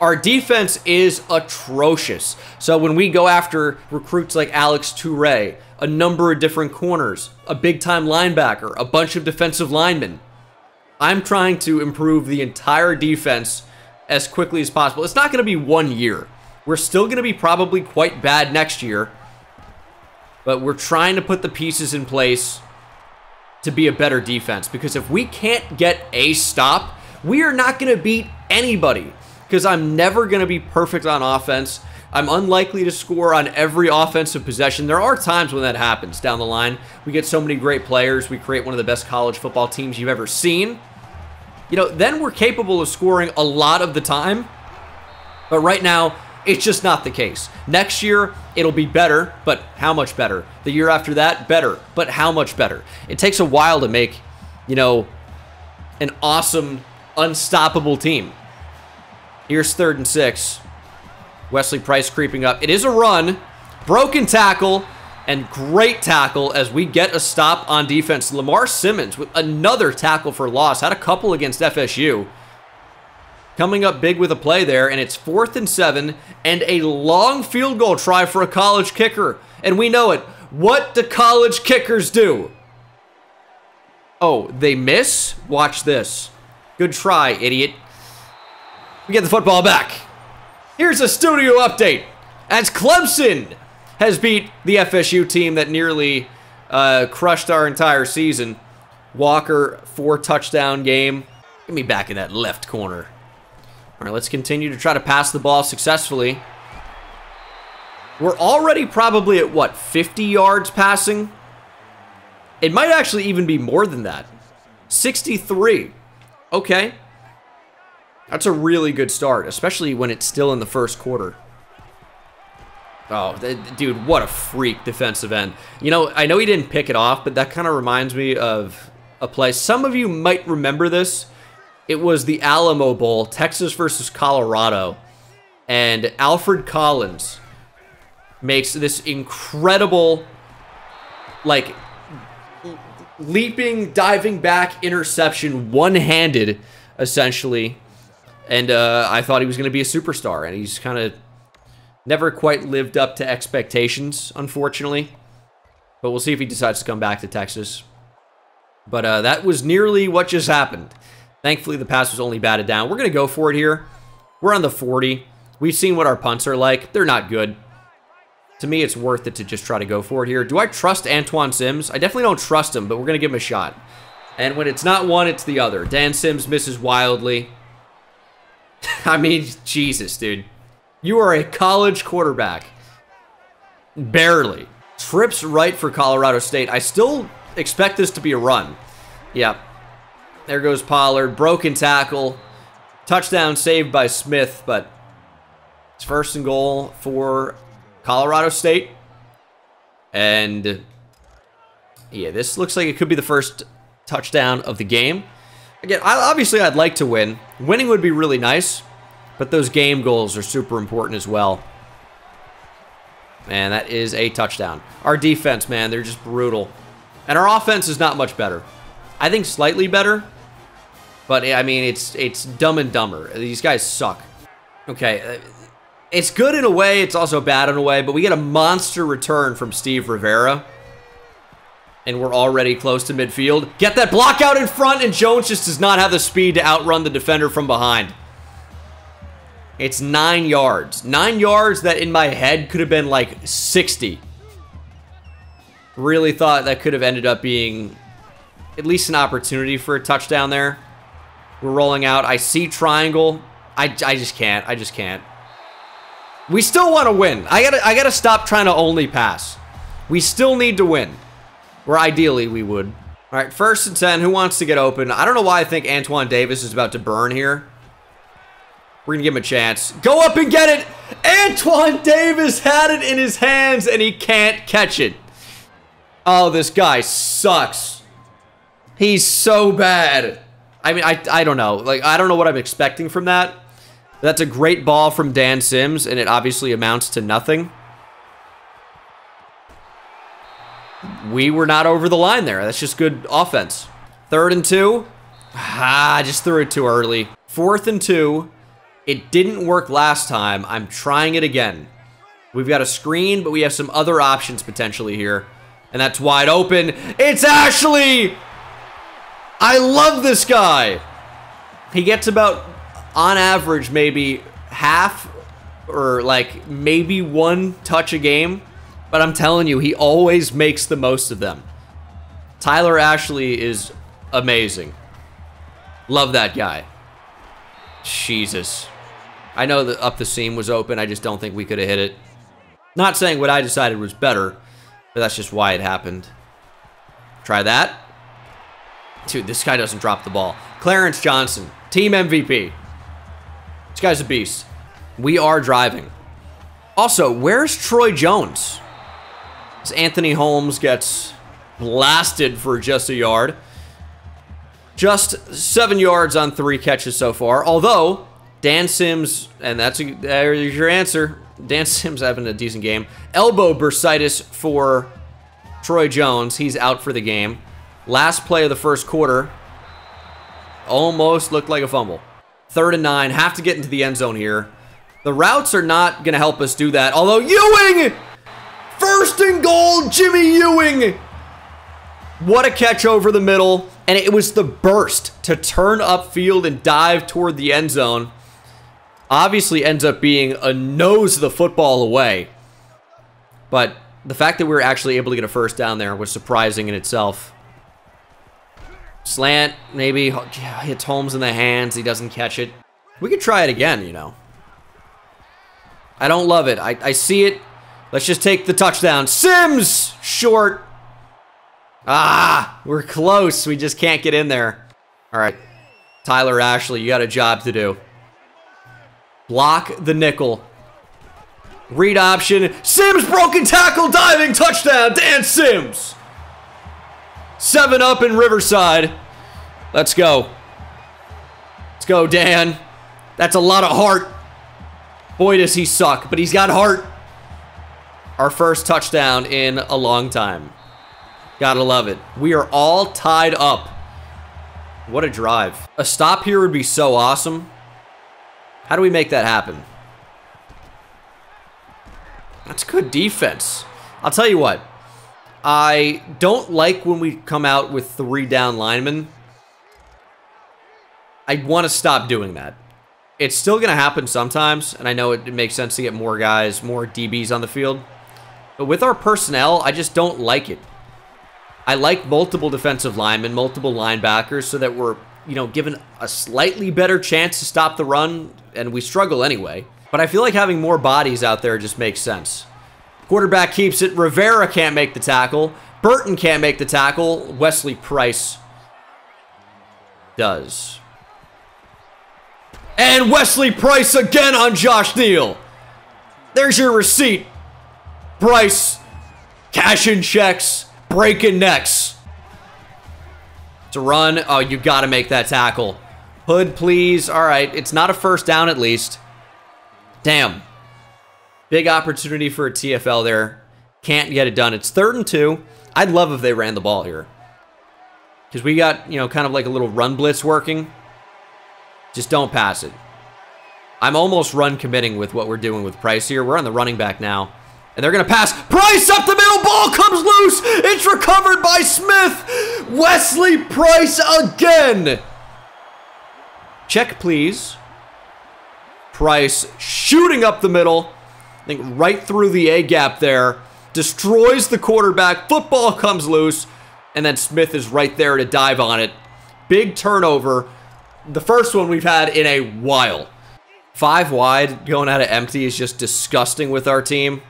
Our defense is atrocious. So when we go after recruits like Alex Toure, a number of different corners, a big time linebacker, a bunch of defensive linemen, I'm trying to improve the entire defense as quickly as possible. It's not going to be one year. We're still going to be probably quite bad next year. But we're trying to put the pieces in place to be a better defense because if we can't get a stop, we are not going to beat anybody because I'm never going to be perfect on offense. I'm unlikely to score on every offensive possession. There are times when that happens down the line. We get so many great players. We create one of the best college football teams you've ever seen. You know, then we're capable of scoring a lot of the time. But right now, it's just not the case. Next year, it'll be better, but how much better? The year after that, better, but how much better? It takes a while to make, you know, an awesome, unstoppable team. Here's third and six. Wesley Price creeping up. It is a run, broken tackle, and great tackle as we get a stop on defense. Lamar Simmons with another tackle for loss. Had a couple against FSU coming up big with a play there, and it's fourth and seven, and a long field goal try for a college kicker. And we know it. What do college kickers do? Oh, they miss? Watch this. Good try, idiot. We get the football back. Here's a studio update. As Clemson has beat the FSU team that nearly uh, crushed our entire season. Walker, four touchdown game. Get me back in that left corner. All right, let's continue to try to pass the ball successfully. We're already probably at, what, 50 yards passing? It might actually even be more than that. 63. Okay. That's a really good start, especially when it's still in the first quarter. Oh, dude, what a freak defensive end. You know, I know he didn't pick it off, but that kind of reminds me of a play. Some of you might remember this. It was the Alamo Bowl, Texas versus Colorado. And Alfred Collins makes this incredible, like, leaping, diving back interception, one-handed, essentially. And uh, I thought he was going to be a superstar, and he's kind of never quite lived up to expectations, unfortunately. But we'll see if he decides to come back to Texas. But uh, that was nearly what just happened. Thankfully, the pass was only batted down. We're going to go for it here. We're on the 40. We've seen what our punts are like. They're not good. To me, it's worth it to just try to go for it here. Do I trust Antoine Sims? I definitely don't trust him, but we're going to give him a shot. And when it's not one, it's the other. Dan Sims misses wildly. I mean, Jesus, dude. You are a college quarterback. Barely. Trips right for Colorado State. I still expect this to be a run. Yeah, there goes Pollard. Broken tackle. Touchdown saved by Smith, but it's first and goal for Colorado State. And yeah, this looks like it could be the first touchdown of the game. Again, obviously I'd like to win. Winning would be really nice, but those game goals are super important as well. And that is a touchdown. Our defense, man, they're just brutal. And our offense is not much better. I think slightly better, but, I mean, it's it's dumb and dumber. These guys suck. Okay, uh, it's good in a way, it's also bad in a way, but we get a monster return from Steve Rivera. And we're already close to midfield. Get that block out in front, and Jones just does not have the speed to outrun the defender from behind. It's nine yards. Nine yards that in my head could have been like 60. Really thought that could have ended up being at least an opportunity for a touchdown there. We're rolling out. I see triangle. I, I just can't. I just can't. We still want to win. I gotta I gotta stop trying to only pass. We still need to win. Or ideally, we would. All right, first and 10. Who wants to get open? I don't know why I think Antoine Davis is about to burn here. We're going to give him a chance. Go up and get it. Antoine Davis had it in his hands, and he can't catch it. Oh, this guy sucks. He's so bad. I mean, I, I don't know. Like, I don't know what I'm expecting from that. That's a great ball from Dan Sims, and it obviously amounts to nothing. We were not over the line there. That's just good offense. Third and two. Ah, I just threw it too early. Fourth and two. It didn't work last time. I'm trying it again. We've got a screen, but we have some other options potentially here. And that's wide open. It's Ashley! I love this guy. He gets about, on average, maybe half or like maybe one touch a game. But I'm telling you, he always makes the most of them. Tyler Ashley is amazing. Love that guy. Jesus. I know that up the seam was open. I just don't think we could have hit it. Not saying what I decided was better, but that's just why it happened. Try that. Dude, this guy doesn't drop the ball. Clarence Johnson, team MVP. This guy's a beast. We are driving. Also, where's Troy Jones? As Anthony Holmes gets blasted for just a yard. Just seven yards on three catches so far. Although, Dan Sims, and that's a, there's your answer. Dan Sims having a decent game. Elbow bursitis for Troy Jones. He's out for the game. Last play of the first quarter. Almost looked like a fumble. Third and nine. Have to get into the end zone here. The routes are not going to help us do that. Although Ewing! First and goal, Jimmy Ewing! What a catch over the middle. And it was the burst to turn upfield and dive toward the end zone obviously ends up being a nose of the football away. But the fact that we were actually able to get a first down there was surprising in itself. Slant, maybe hits Holmes in the hands. He doesn't catch it. We could try it again, you know. I don't love it. I, I see it. Let's just take the touchdown. Sims! Short. Ah, we're close. We just can't get in there. All right. Tyler Ashley, you got a job to do. Block the nickel. Read option. Sims broken tackle, diving, touchdown. Dan Sims. Seven up in Riverside. Let's go. Let's go, Dan. That's a lot of heart. Boy, does he suck, but he's got heart. Our first touchdown in a long time. Gotta love it. We are all tied up. What a drive. A stop here would be so awesome. How do we make that happen? That's good defense. I'll tell you what. I don't like when we come out with three down linemen. I want to stop doing that. It's still going to happen sometimes, and I know it, it makes sense to get more guys, more DBs on the field. But with our personnel, I just don't like it. I like multiple defensive linemen, multiple linebackers, so that we're you know, given a slightly better chance to stop the run, and we struggle anyway. But I feel like having more bodies out there just makes sense. Quarterback keeps it. Rivera can't make the tackle. Burton can't make the tackle. Wesley Price does. And Wesley Price again on Josh Neal. There's your receipt. Price cashing checks, breaking necks run. Oh, you got to make that tackle. Hood, please. All right, it's not a first down at least. Damn. Big opportunity for a TFL there. Can't get it done. It's third and two. I'd love if they ran the ball here. Because we got, you know, kind of like a little run blitz working. Just don't pass it. I'm almost run committing with what we're doing with Price here. We're on the running back now. And they're going to pass. Price up the middle. Ball comes loose. It's recovered by Smith. Wesley Price again. Check, please. Price shooting up the middle. I think right through the A gap there. Destroys the quarterback. Football comes loose. And then Smith is right there to dive on it. Big turnover. The first one we've had in a while. Five wide going out of empty is just disgusting with our team.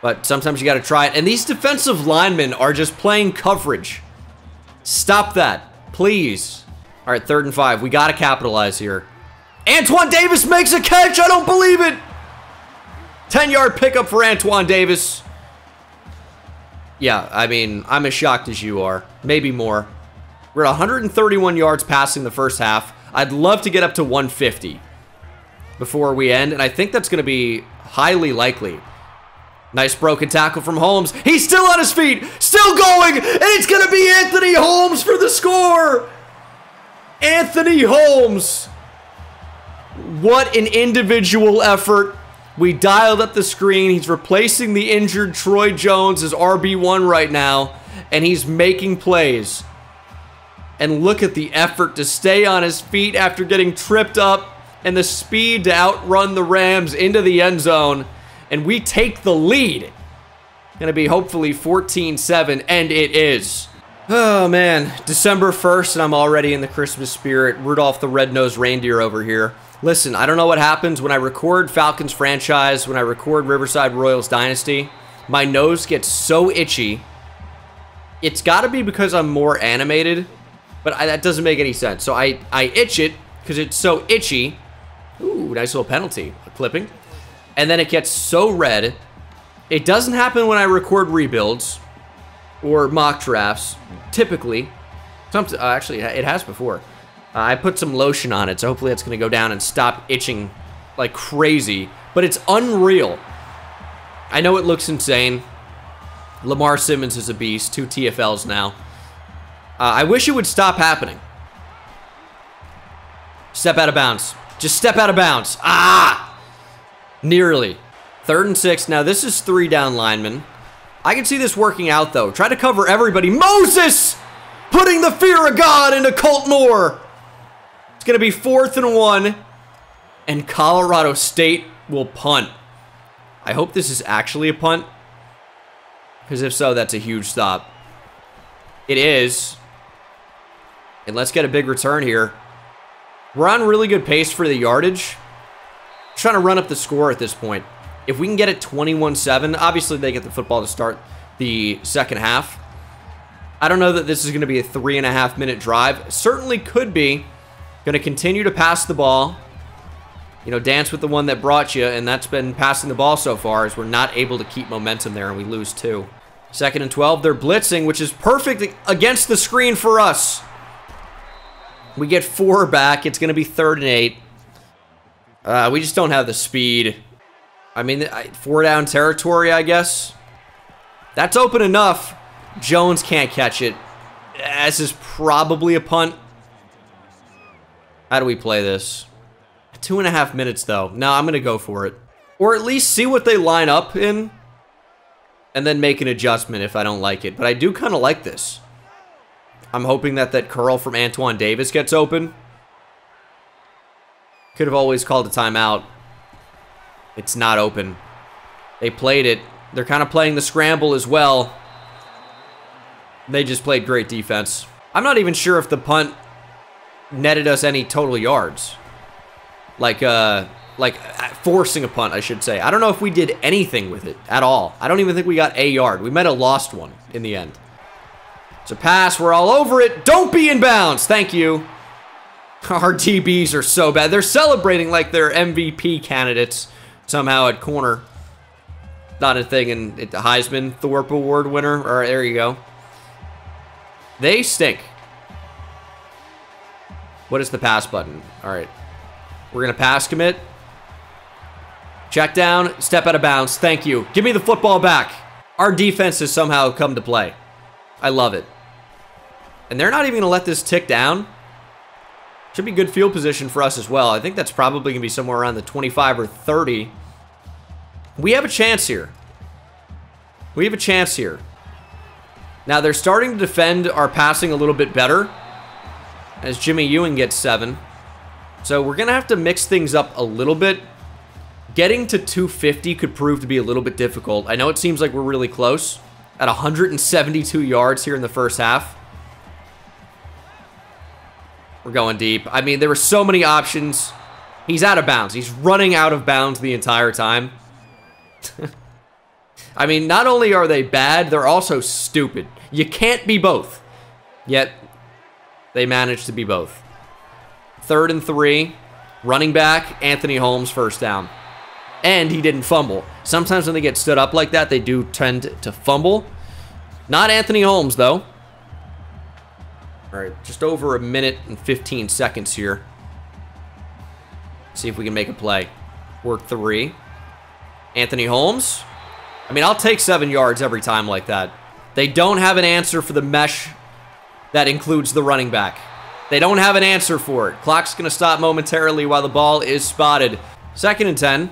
But sometimes you got to try it. And these defensive linemen are just playing coverage. Stop that, please. All right, third and five. We got to capitalize here. Antoine Davis makes a catch. I don't believe it. 10-yard pickup for Antoine Davis. Yeah, I mean, I'm as shocked as you are. Maybe more. We're at 131 yards passing the first half. I'd love to get up to 150 before we end, and I think that's going to be highly likely. Nice broken tackle from Holmes. He's still on his feet, still going, and it's going to be Anthony Holmes for the score. Anthony Holmes. What an individual effort. We dialed up the screen. He's replacing the injured Troy Jones as RB1 right now, and he's making plays. And look at the effort to stay on his feet after getting tripped up and the speed to outrun the Rams into the end zone. And we take the lead. To be hopefully 14-7, and it is. Oh, man. December 1st, and I'm already in the Christmas spirit. Rudolph the Red-Nosed Reindeer over here. Listen, I don't know what happens when I record Falcons franchise, when I record Riverside Royals Dynasty. My nose gets so itchy. It's got to be because I'm more animated but I, that doesn't make any sense. So I, I itch it because it's so itchy. Ooh, nice little penalty. Clipping. And then it gets so red. It doesn't happen when I record rebuilds or mock drafts, typically. Some, uh, actually, it has before. Uh, I put some lotion on it, so hopefully it's going to go down and stop itching like crazy. But it's unreal. I know it looks insane. Lamar Simmons is a beast. Two TFLs now. Uh, I wish it would stop happening. Step out of bounds. Just step out of bounds. Ah! Nearly. Third and six. Now, this is three down linemen. I can see this working out, though. Try to cover everybody. Moses! Putting the fear of God into Colt Moore. It's going to be fourth and one. And Colorado State will punt. I hope this is actually a punt. Because if so, that's a huge stop. It is. And let's get a big return here. We're on really good pace for the yardage. Trying to run up the score at this point. If we can get it 21-7, obviously they get the football to start the second half. I don't know that this is going to be a three and a half minute drive. Certainly could be. Going to continue to pass the ball. You know, dance with the one that brought you, and that's been passing the ball so far as we're not able to keep momentum there and we lose two. Second and 12, they're blitzing, which is perfect against the screen for us. We get four back. It's going to be third and eight. Uh, we just don't have the speed. I mean, four down territory, I guess. That's open enough. Jones can't catch it. This is probably a punt. How do we play this? Two and a half minutes, though. No, I'm going to go for it. Or at least see what they line up in. And then make an adjustment if I don't like it. But I do kind of like this. I'm hoping that that curl from Antoine Davis gets open. Could have always called a timeout. It's not open. They played it. They're kind of playing the scramble as well. They just played great defense. I'm not even sure if the punt netted us any total yards. Like, uh, like forcing a punt, I should say. I don't know if we did anything with it at all. I don't even think we got a yard. We might have lost one in the end. It's a pass. We're all over it. Don't be in bounds. Thank you. Our DBs are so bad. They're celebrating like they're MVP candidates somehow at corner. Not a thing in the Heisman Thorpe Award winner. Or there you go. They stink. What is the pass button? All right. We're going to pass commit. Check down. Step out of bounds. Thank you. Give me the football back. Our defense has somehow come to play. I love it. And they're not even going to let this tick down. Should be good field position for us as well. I think that's probably going to be somewhere around the 25 or 30. We have a chance here. We have a chance here. Now, they're starting to defend our passing a little bit better as Jimmy Ewing gets seven. So we're going to have to mix things up a little bit. Getting to 250 could prove to be a little bit difficult. I know it seems like we're really close at 172 yards here in the first half. We're going deep. I mean, there were so many options. He's out of bounds. He's running out of bounds the entire time. I mean, not only are they bad, they're also stupid. You can't be both. Yet, they managed to be both. Third and three. Running back, Anthony Holmes, first down. And he didn't fumble. Sometimes when they get stood up like that, they do tend to fumble. Not Anthony Holmes, though. All right, just over a minute and 15 seconds here. See if we can make a play. Work three. Anthony Holmes. I mean, I'll take seven yards every time like that. They don't have an answer for the mesh that includes the running back. They don't have an answer for it. Clock's going to stop momentarily while the ball is spotted. Second and 10.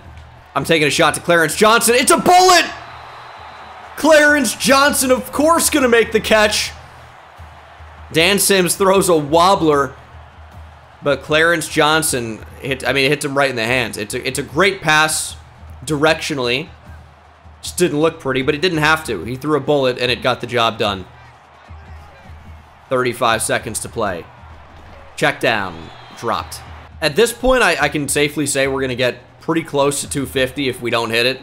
I'm taking a shot to Clarence Johnson. It's a bullet! Clarence Johnson, of course, going to make the catch. Dan Sims throws a wobbler, but Clarence Johnson hit. I mean, it hits him right in the hands. It's a, it's a great pass directionally. Just didn't look pretty, but it didn't have to. He threw a bullet and it got the job done. 35 seconds to play. Check down. Dropped. At this point, I, I can safely say we're going to get pretty close to 250 if we don't hit it.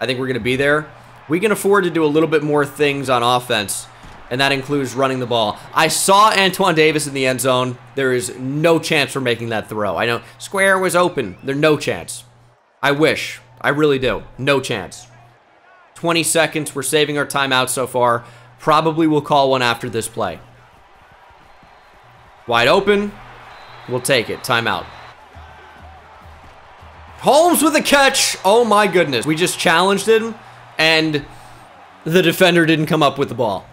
I think we're going to be there. We can afford to do a little bit more things on offense, and that includes running the ball. I saw Antoine Davis in the end zone. There is no chance for making that throw. I know square was open. There's no chance. I wish. I really do. No chance. 20 seconds. We're saving our timeout so far. Probably will call one after this play. Wide open. We'll take it. Timeout. Holmes with a catch. Oh my goodness. We just challenged him and the defender didn't come up with the ball.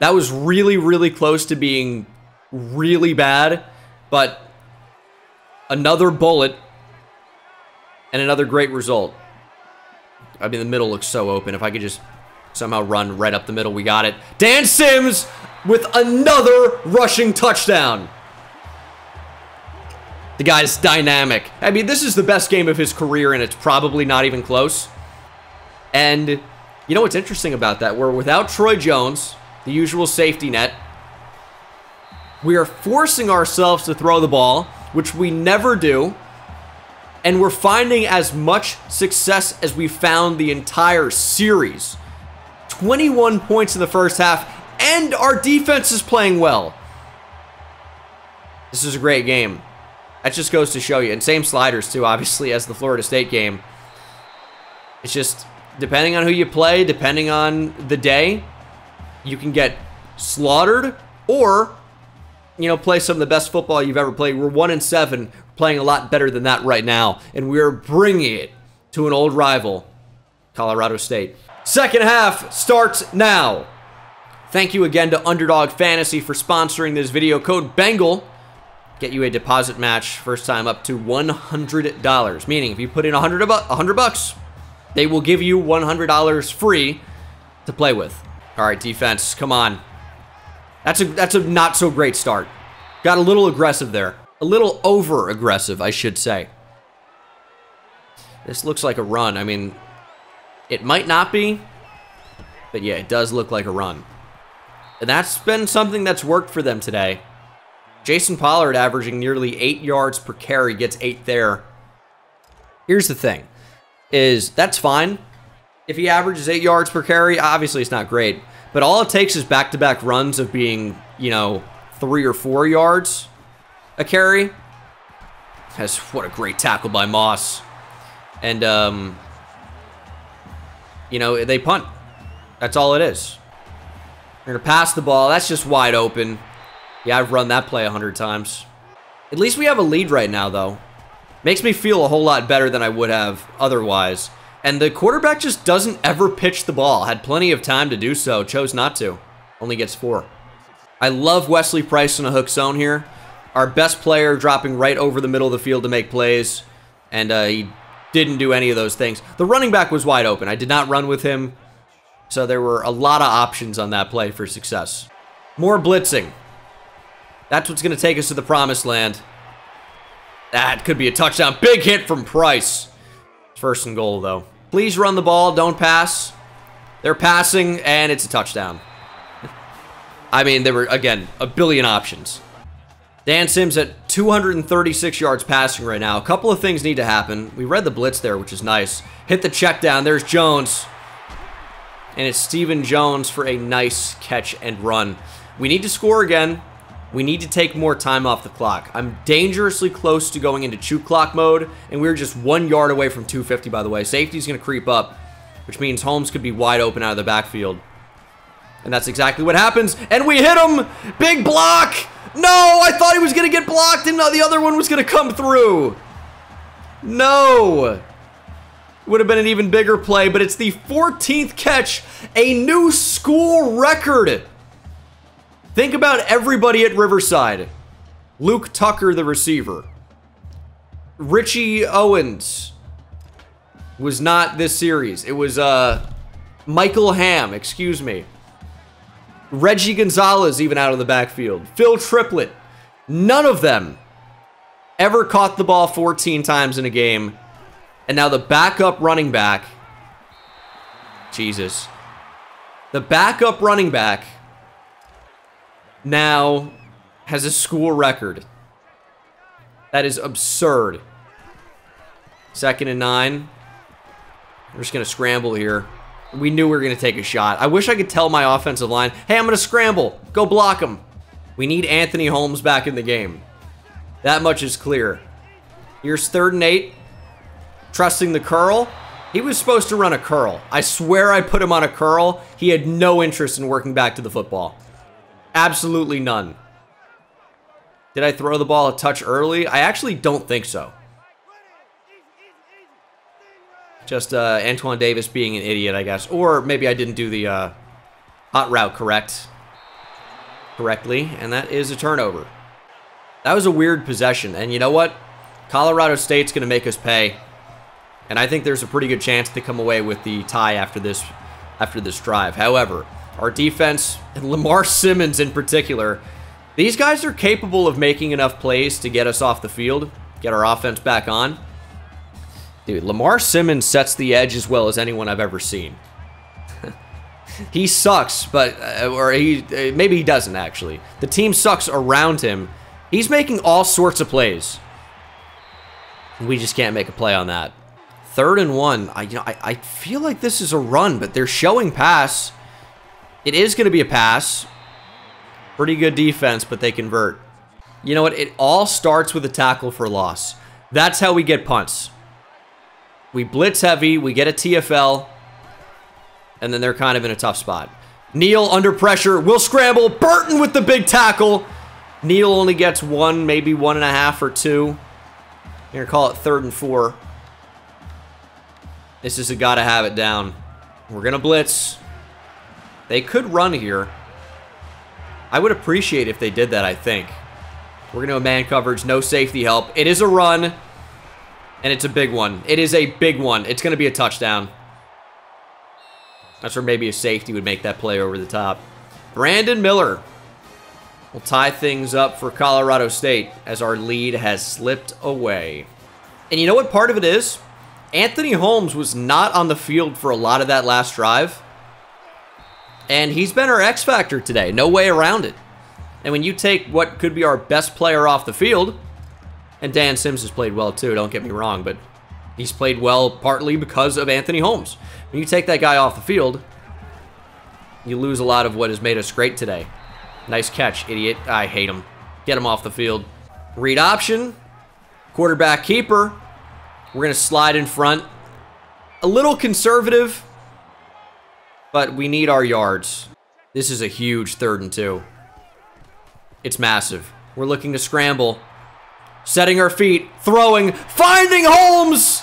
That was really, really close to being really bad, but another bullet and another great result. I mean, the middle looks so open. If I could just somehow run right up the middle, we got it. Dan Sims with another rushing touchdown. The guy's dynamic. I mean, this is the best game of his career, and it's probably not even close. And you know what's interesting about that? We're without Troy Jones, the usual safety net. We are forcing ourselves to throw the ball, which we never do. And we're finding as much success as we found the entire series. 21 points in the first half, and our defense is playing well. This is a great game. That just goes to show you. And same sliders, too, obviously, as the Florida State game. It's just, depending on who you play, depending on the day, you can get slaughtered or, you know, play some of the best football you've ever played. We're 1 and 7, playing a lot better than that right now. And we're bringing it to an old rival, Colorado State. Second half starts now. Thank you again to Underdog Fantasy for sponsoring this video. Code BENGAL get you a deposit match first time up to $100. Meaning, if you put in 100 100 bucks, they will give you $100 free to play with. All right, defense, come on. That's a that's a not so great start. Got a little aggressive there. A little over aggressive, I should say. This looks like a run. I mean, it might not be, but yeah, it does look like a run. And that's been something that's worked for them today. Jason Pollard averaging nearly eight yards per carry, gets eight there. Here's the thing, is that's fine. If he averages eight yards per carry, obviously it's not great. But all it takes is back-to-back -back runs of being, you know, three or four yards a carry. That's what a great tackle by Moss. And, um, you know, they punt. That's all it is. They're to pass the ball. That's just wide open. Yeah, I've run that play a hundred times. At least we have a lead right now, though. Makes me feel a whole lot better than I would have otherwise. And the quarterback just doesn't ever pitch the ball. Had plenty of time to do so. Chose not to. Only gets four. I love Wesley Price in a hook zone here. Our best player dropping right over the middle of the field to make plays. And uh, he didn't do any of those things. The running back was wide open. I did not run with him. So there were a lot of options on that play for success. More blitzing. That's what's going to take us to the promised land. That could be a touchdown. Big hit from Price. First and goal, though. Please run the ball. Don't pass. They're passing, and it's a touchdown. I mean, there were, again, a billion options. Dan Sims at 236 yards passing right now. A couple of things need to happen. We read the blitz there, which is nice. Hit the check down. There's Jones. And it's Stephen Jones for a nice catch and run. We need to score again. We need to take more time off the clock. I'm dangerously close to going into chew clock mode, and we're just one yard away from 250, by the way. Safety's going to creep up, which means Holmes could be wide open out of the backfield. And that's exactly what happens, and we hit him! Big block! No, I thought he was going to get blocked, and the other one was going to come through. No! Would have been an even bigger play, but it's the 14th catch, a new school record. Think about everybody at Riverside. Luke Tucker, the receiver. Richie Owens was not this series. It was uh, Michael Ham, excuse me. Reggie Gonzalez even out of the backfield. Phil Triplett. None of them ever caught the ball 14 times in a game. And now the backup running back. Jesus. The backup running back now has a school record. That is absurd. Second and nine. We're just going to scramble here. We knew we were going to take a shot. I wish I could tell my offensive line, hey, I'm going to scramble. Go block him. We need Anthony Holmes back in the game. That much is clear. Here's third and eight. Trusting the curl. He was supposed to run a curl. I swear I put him on a curl. He had no interest in working back to the football. Absolutely none. Did I throw the ball a touch early? I actually don't think so. Just uh, Antoine Davis being an idiot, I guess. Or maybe I didn't do the uh, hot route correct correctly, and that is a turnover. That was a weird possession, and you know what? Colorado State's going to make us pay, and I think there's a pretty good chance to come away with the tie after this after this drive. However, our defense, and Lamar Simmons in particular, these guys are capable of making enough plays to get us off the field, get our offense back on. Dude, Lamar Simmons sets the edge as well as anyone I've ever seen. he sucks, but, uh, or he, uh, maybe he doesn't actually. The team sucks around him. He's making all sorts of plays. We just can't make a play on that. Third and one. I, you know, I, I feel like this is a run, but they're showing pass. It is going to be a pass. Pretty good defense, but they convert. You know what? It all starts with a tackle for loss. That's how we get punts. We blitz heavy, we get a TFL, and then they're kind of in a tough spot. Neal under pressure, will scramble. Burton with the big tackle. Neal only gets one, maybe one and a half or two. You're going to call it third and four. This is a gotta have it down. We're going to blitz. They could run here. I would appreciate if they did that, I think. We're going to a man coverage, no safety help. It is a run, and it's a big one. It is a big one. It's going to be a touchdown. That's where maybe a safety would make that play over the top. Brandon Miller will tie things up for Colorado State as our lead has slipped away. And you know what part of it is? Anthony Holmes was not on the field for a lot of that last drive. And he's been our X factor today. No way around it. And when you take what could be our best player off the field, and Dan Sims has played well too, don't get me wrong, but he's played well partly because of Anthony Holmes. When you take that guy off the field, you lose a lot of what has made us great today. Nice catch, idiot. I hate him. Get him off the field. Read option. Quarterback keeper. We're going to slide in front. A little conservative, but we need our yards. This is a huge third and two. It's massive. We're looking to scramble. Setting our feet, throwing, finding Holmes!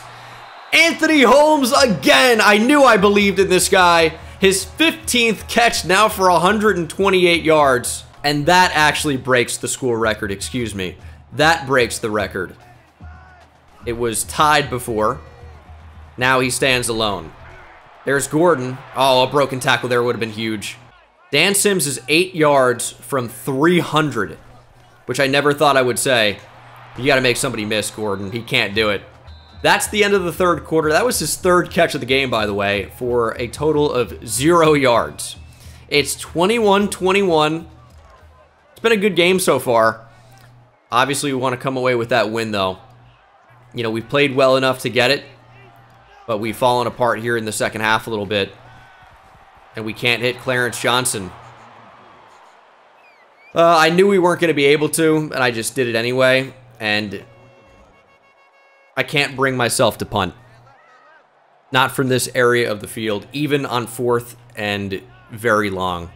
Anthony Holmes again. I knew I believed in this guy. His 15th catch now for 128 yards. And that actually breaks the school record, excuse me. That breaks the record. It was tied before. Now he stands alone. There's Gordon. Oh, a broken tackle there would have been huge. Dan Sims is eight yards from 300, which I never thought I would say. You got to make somebody miss, Gordon. He can't do it. That's the end of the third quarter. That was his third catch of the game, by the way, for a total of zero yards. It's 21-21. It's been a good game so far. Obviously, we want to come away with that win, though. You know, we've played well enough to get it but we've fallen apart here in the second half a little bit. And we can't hit Clarence Johnson. Uh, I knew we weren't going to be able to, and I just did it anyway. And I can't bring myself to punt. Not from this area of the field, even on fourth and very long.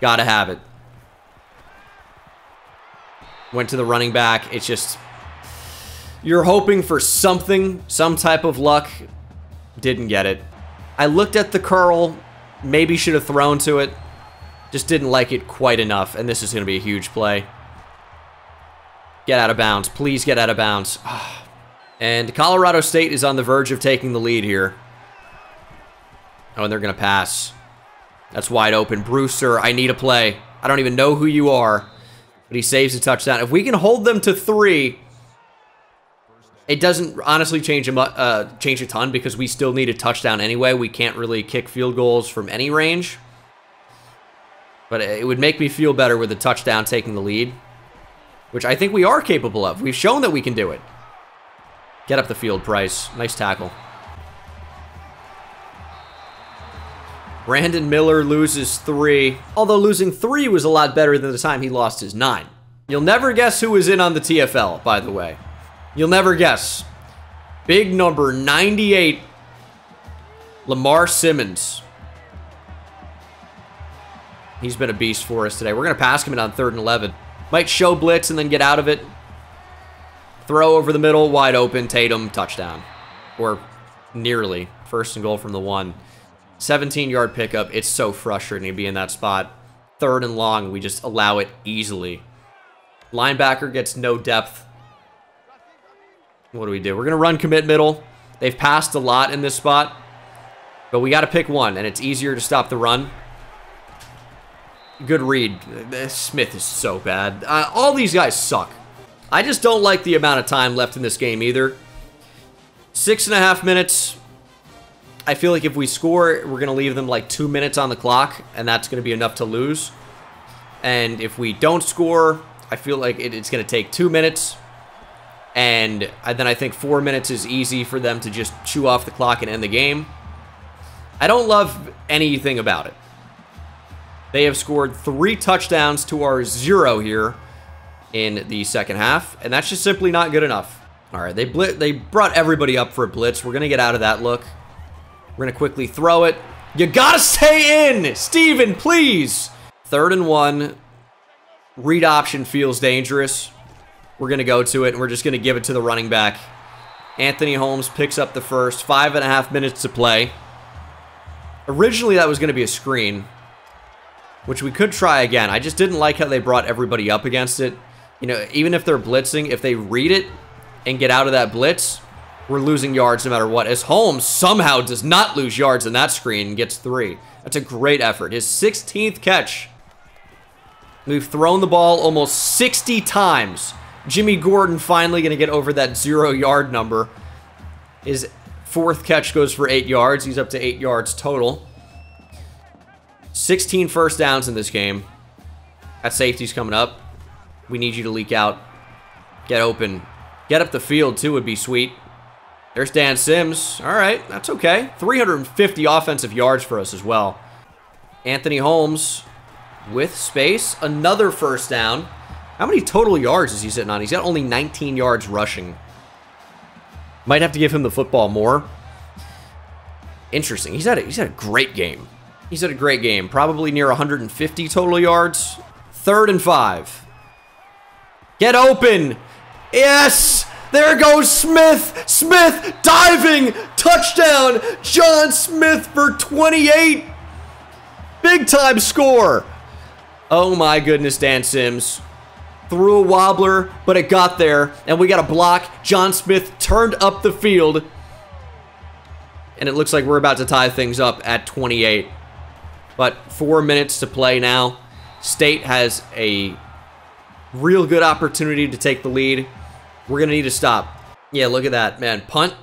Gotta have it. Went to the running back. It's just... You're hoping for something, some type of luck. Didn't get it. I looked at the curl. Maybe should have thrown to it. Just didn't like it quite enough. And this is going to be a huge play. Get out of bounds. Please get out of bounds. And Colorado State is on the verge of taking the lead here. Oh, and they're going to pass. That's wide open. Brewster, I need a play. I don't even know who you are. But he saves a touchdown. If we can hold them to three, it doesn't honestly change a, uh, change a ton because we still need a touchdown anyway. We can't really kick field goals from any range. But it would make me feel better with a touchdown taking the lead. Which I think we are capable of. We've shown that we can do it. Get up the field, Price. Nice tackle. Brandon Miller loses three. Although losing three was a lot better than the time he lost his nine. You'll never guess who was in on the TFL, by the way. You'll never guess. Big number 98, Lamar Simmons. He's been a beast for us today. We're going to pass him in on third and 11. Might show blitz and then get out of it. Throw over the middle, wide open, Tatum, touchdown. Or nearly. First and goal from the one. 17-yard pickup. It's so frustrating to be in that spot. Third and long, we just allow it easily. Linebacker gets no depth. What do we do? We're going to run commit middle. They've passed a lot in this spot. But we got to pick one, and it's easier to stop the run. Good read. Smith is so bad. Uh, all these guys suck. I just don't like the amount of time left in this game either. Six and a half minutes. I feel like if we score, we're going to leave them like two minutes on the clock, and that's going to be enough to lose. And if we don't score, I feel like it, it's going to take two minutes. And then I think four minutes is easy for them to just chew off the clock and end the game. I don't love anything about it. They have scored three touchdowns to our zero here in the second half, and that's just simply not good enough. All right, they blit they brought everybody up for a blitz. We're going to get out of that look. We're going to quickly throw it. You got to stay in, Steven, please. Third and one. Read option feels dangerous. We're going to go to it, and we're just going to give it to the running back. Anthony Holmes picks up the first. Five and a half minutes to play. Originally, that was going to be a screen, which we could try again. I just didn't like how they brought everybody up against it you know, even if they're blitzing, if they read it and get out of that blitz, we're losing yards no matter what. As Holmes somehow does not lose yards in that screen and gets three. That's a great effort. His 16th catch. We've thrown the ball almost 60 times. Jimmy Gordon finally going to get over that zero yard number. His fourth catch goes for eight yards. He's up to eight yards total. 16 first downs in this game. That safety's coming up. We need you to leak out. Get open. Get up the field, too, would be sweet. There's Dan Sims. All right, that's okay. 350 offensive yards for us as well. Anthony Holmes with space. Another first down. How many total yards is he sitting on? He's got only 19 yards rushing. Might have to give him the football more. Interesting. He's had a, he's had a great game. He's had a great game. Probably near 150 total yards. Third and five. Get open. Yes. There goes Smith. Smith diving. Touchdown. John Smith for 28. Big time score. Oh my goodness, Dan Sims. Threw a wobbler, but it got there. And we got a block. John Smith turned up the field. And it looks like we're about to tie things up at 28. But four minutes to play now. State has a Real good opportunity to take the lead. We're going to need to stop. Yeah, look at that, man. Punt,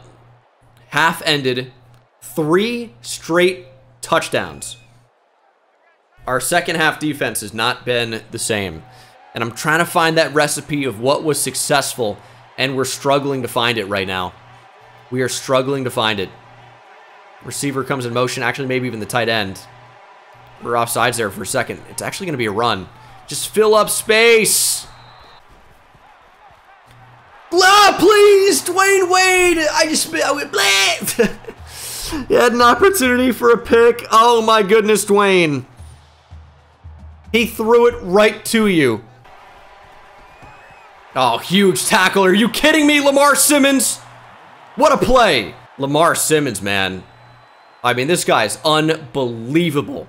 half ended, three straight touchdowns. Our second half defense has not been the same. And I'm trying to find that recipe of what was successful, and we're struggling to find it right now. We are struggling to find it. Receiver comes in motion. Actually, maybe even the tight end. We're offsides there for a second. It's actually going to be a run. Just fill up space. Blah, please, Dwayne Wade. I just I went blah. he had an opportunity for a pick. Oh my goodness, Dwayne. He threw it right to you. Oh, huge tackle. Are you kidding me, Lamar Simmons? What a play. Lamar Simmons, man. I mean, this guy's unbelievable.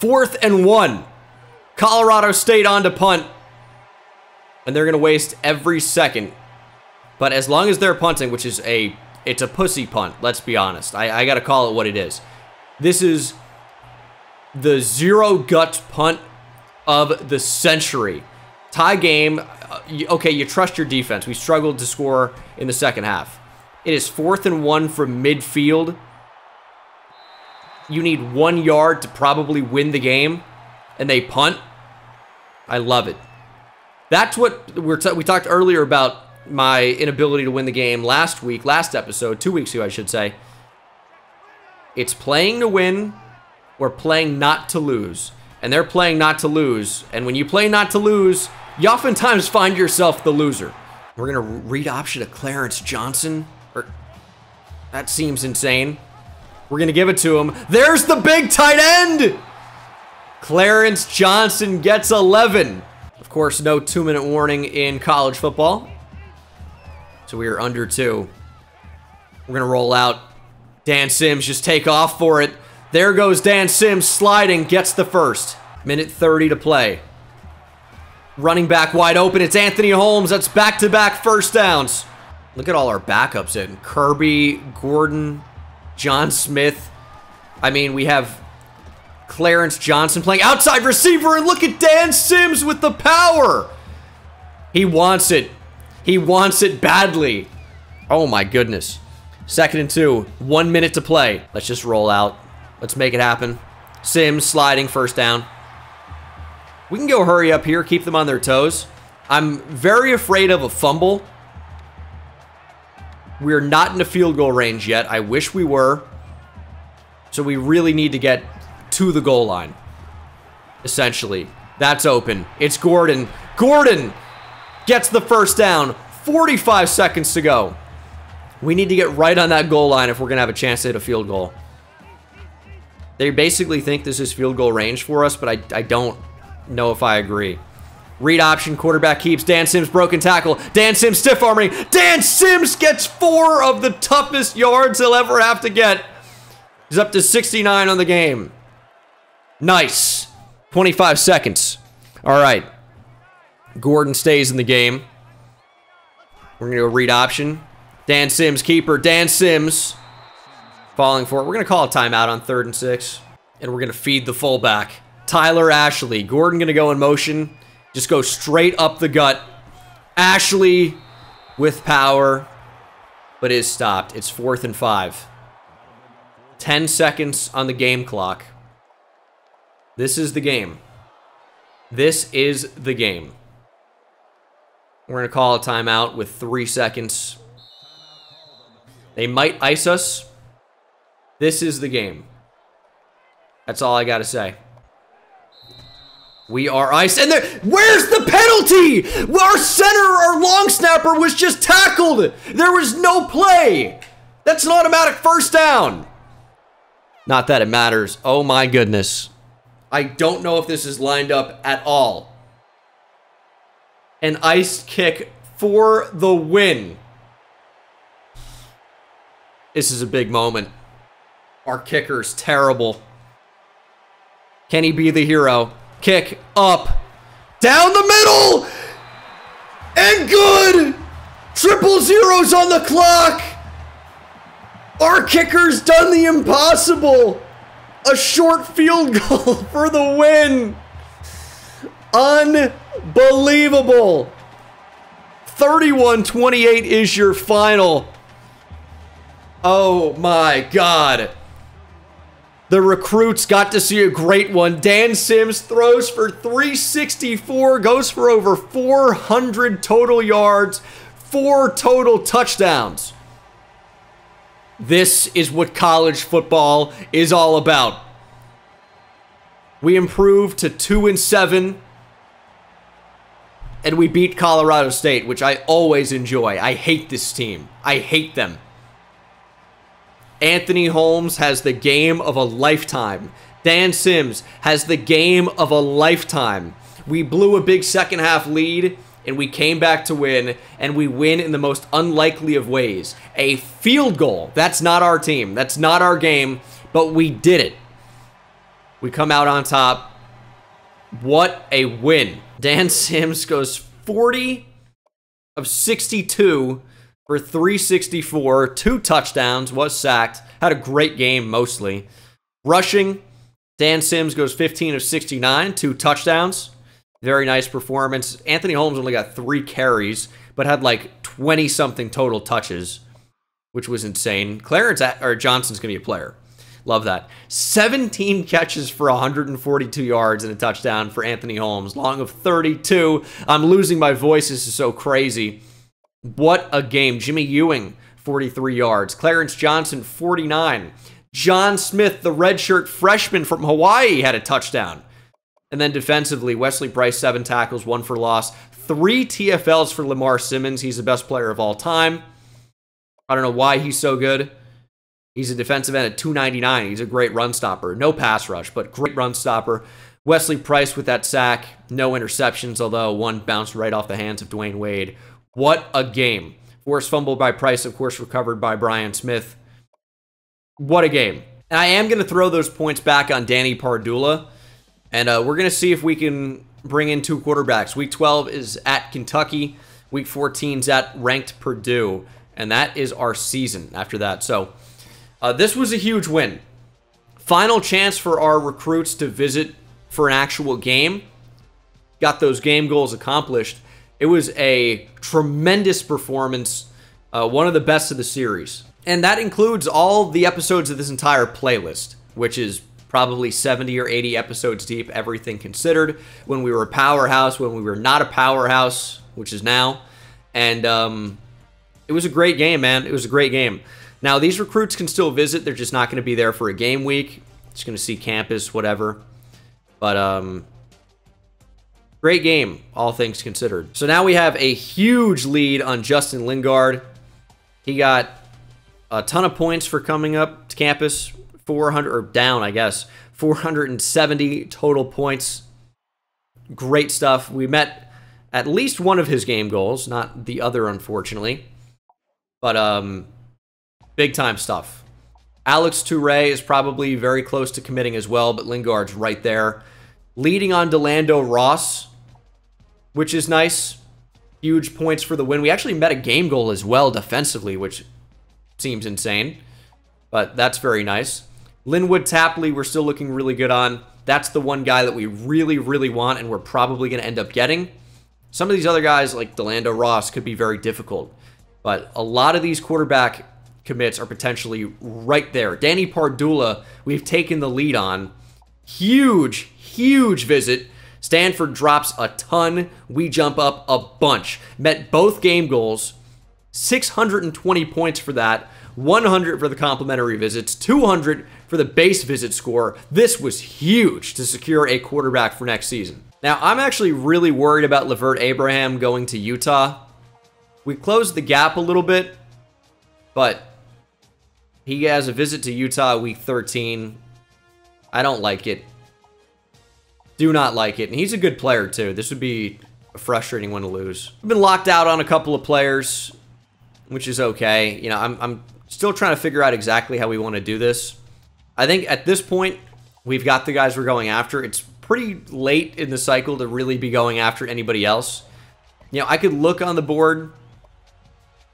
Fourth and one. Colorado State on to punt. And they're going to waste every second. But as long as they're punting, which is a, it's a pussy punt, let's be honest. I, I got to call it what it is. This is the zero gut punt of the century. Tie game. Uh, okay, you trust your defense. We struggled to score in the second half. It is fourth and one from midfield. You need one yard to probably win the game, and they punt. I love it. That's what we're we talked earlier about my inability to win the game last week, last episode, two weeks ago, I should say. It's playing to win or playing not to lose. And they're playing not to lose. And when you play not to lose, you oftentimes find yourself the loser. We're to read option to Clarence Johnson. Or, that seems insane. We're to give it to him. There's the big tight end! Clarence Johnson gets 11. Of course, no two-minute warning in college football. So we are under two. We're to roll out. Dan Sims just take off for it. There goes Dan Sims sliding, gets the first. Minute 30 to play. Running back wide open. It's Anthony Holmes. That's back-to-back -back first downs. Look at all our backups in. Kirby, Gordon, John Smith. I mean, we have Clarence Johnson playing outside receiver, and look at Dan Sims with the power. He wants it. He wants it badly. Oh my goodness. Second and two. One minute to play. Let's just roll out. Let's make it happen. Sims sliding first down. We can go hurry up here, keep them on their toes. I'm very afraid of a fumble. We're not in the field goal range yet. I wish we were. So we really need to get to the goal line. Essentially. That's open. It's Gordon. Gordon gets the first down. 45 seconds to go. We need to get right on that goal line if we're going to have a chance to hit a field goal. They basically think this is field goal range for us, but I, I don't know if I agree. Read option, quarterback keeps. Dan Sims broken tackle. Dan Sims stiff arming. Dan Sims gets four of the toughest yards he'll ever have to get. He's up to 69 on the game. Nice. 25 seconds. All right. Gordon stays in the game. We're going to go read option. Dan Sims, keeper. Dan Sims falling for it. We're going to call a timeout on third and six. And we're going to feed the fullback. Tyler Ashley. Gordon going to go in motion. Just go straight up the gut. Ashley with power, but is stopped. It's fourth and five. 10 seconds on the game clock. This is the game. This is the game. We're going to call a timeout with three seconds. They might ice us. This is the game. That's all I got to say. We are ice. And there, where's the penalty? Our center, our long snapper was just tackled. There was no play. That's an automatic first down. Not that it matters. Oh my goodness. I don't know if this is lined up at all. An ice kick for the win. This is a big moment. Our kicker's terrible. Can he be the hero? Kick up. Down the middle. And good. Triple zeros on the clock. Our kicker's done the impossible. A short field goal for the win. Unbelievable. 31-28 is your final. Oh my god. The recruits got to see a great one. Dan Sims throws for 364, goes for over 400 total yards, four total touchdowns. This is what college football is all about. We improved to 2 and 7 and we beat Colorado State, which I always enjoy. I hate this team. I hate them. Anthony Holmes has the game of a lifetime. Dan Sims has the game of a lifetime. We blew a big second half lead and we came back to win, and we win in the most unlikely of ways. A field goal. That's not our team. That's not our game, but we did it. We come out on top. What a win. Dan Sims goes 40 of 62 for 364, two touchdowns, was sacked, had a great game mostly. Rushing, Dan Sims goes 15 of 69, two touchdowns. Very nice performance. Anthony Holmes only got three carries, but had like 20 something total touches, which was insane. Clarence or Johnson's going to be a player. Love that. 17 catches for 142 yards and a touchdown for Anthony Holmes. Long of 32. I'm losing my voice. This is so crazy. What a game. Jimmy Ewing, 43 yards. Clarence Johnson, 49. John Smith, the redshirt freshman from Hawaii, had a touchdown. And then defensively, Wesley Price, seven tackles, one for loss. Three TFLs for Lamar Simmons. He's the best player of all time. I don't know why he's so good. He's a defensive end at 299. He's a great run stopper. No pass rush, but great run stopper. Wesley Price with that sack. No interceptions, although one bounced right off the hands of Dwayne Wade. What a game. Forced fumble by Price, of course, recovered by Brian Smith. What a game. And I am going to throw those points back on Danny Pardula. And uh, we're going to see if we can bring in two quarterbacks. Week 12 is at Kentucky. Week 14 is at ranked Purdue. And that is our season after that. So uh, this was a huge win. Final chance for our recruits to visit for an actual game. Got those game goals accomplished. It was a tremendous performance. Uh, one of the best of the series. And that includes all the episodes of this entire playlist, which is probably 70 or 80 episodes deep, everything considered. When we were a powerhouse, when we were not a powerhouse, which is now. And um, it was a great game, man. It was a great game. Now, these recruits can still visit. They're just not going to be there for a game week. Just going to see campus, whatever. But, um, great game, all things considered. So now we have a huge lead on Justin Lingard. He got a ton of points for coming up to campus. 400 or down, I guess. 470 total points. Great stuff. We met at least one of his game goals, not the other, unfortunately. But um, big time stuff. Alex Toure is probably very close to committing as well, but Lingard's right there. Leading on Delando Ross, which is nice. Huge points for the win. We actually met a game goal as well defensively, which seems insane. But that's very nice. Linwood Tapley, we're still looking really good on. That's the one guy that we really, really want, and we're probably going to end up getting. Some of these other guys, like Delando Ross, could be very difficult. But a lot of these quarterback commits are potentially right there. Danny Pardula, we've taken the lead on. Huge, huge visit. Stanford drops a ton. We jump up a bunch. Met both game goals. 620 points for that. 100 for the complimentary visits, 200 for the base visit score. This was huge to secure a quarterback for next season. Now, I'm actually really worried about Lavert Abraham going to Utah. We closed the gap a little bit, but he has a visit to Utah week 13. I don't like it. Do not like it. And he's a good player, too. This would be a frustrating one to lose. I've been locked out on a couple of players, which is okay. You know, I'm, I'm still trying to figure out exactly how we want to do this. I think at this point, we've got the guys we're going after. It's pretty late in the cycle to really be going after anybody else. You know, I could look on the board,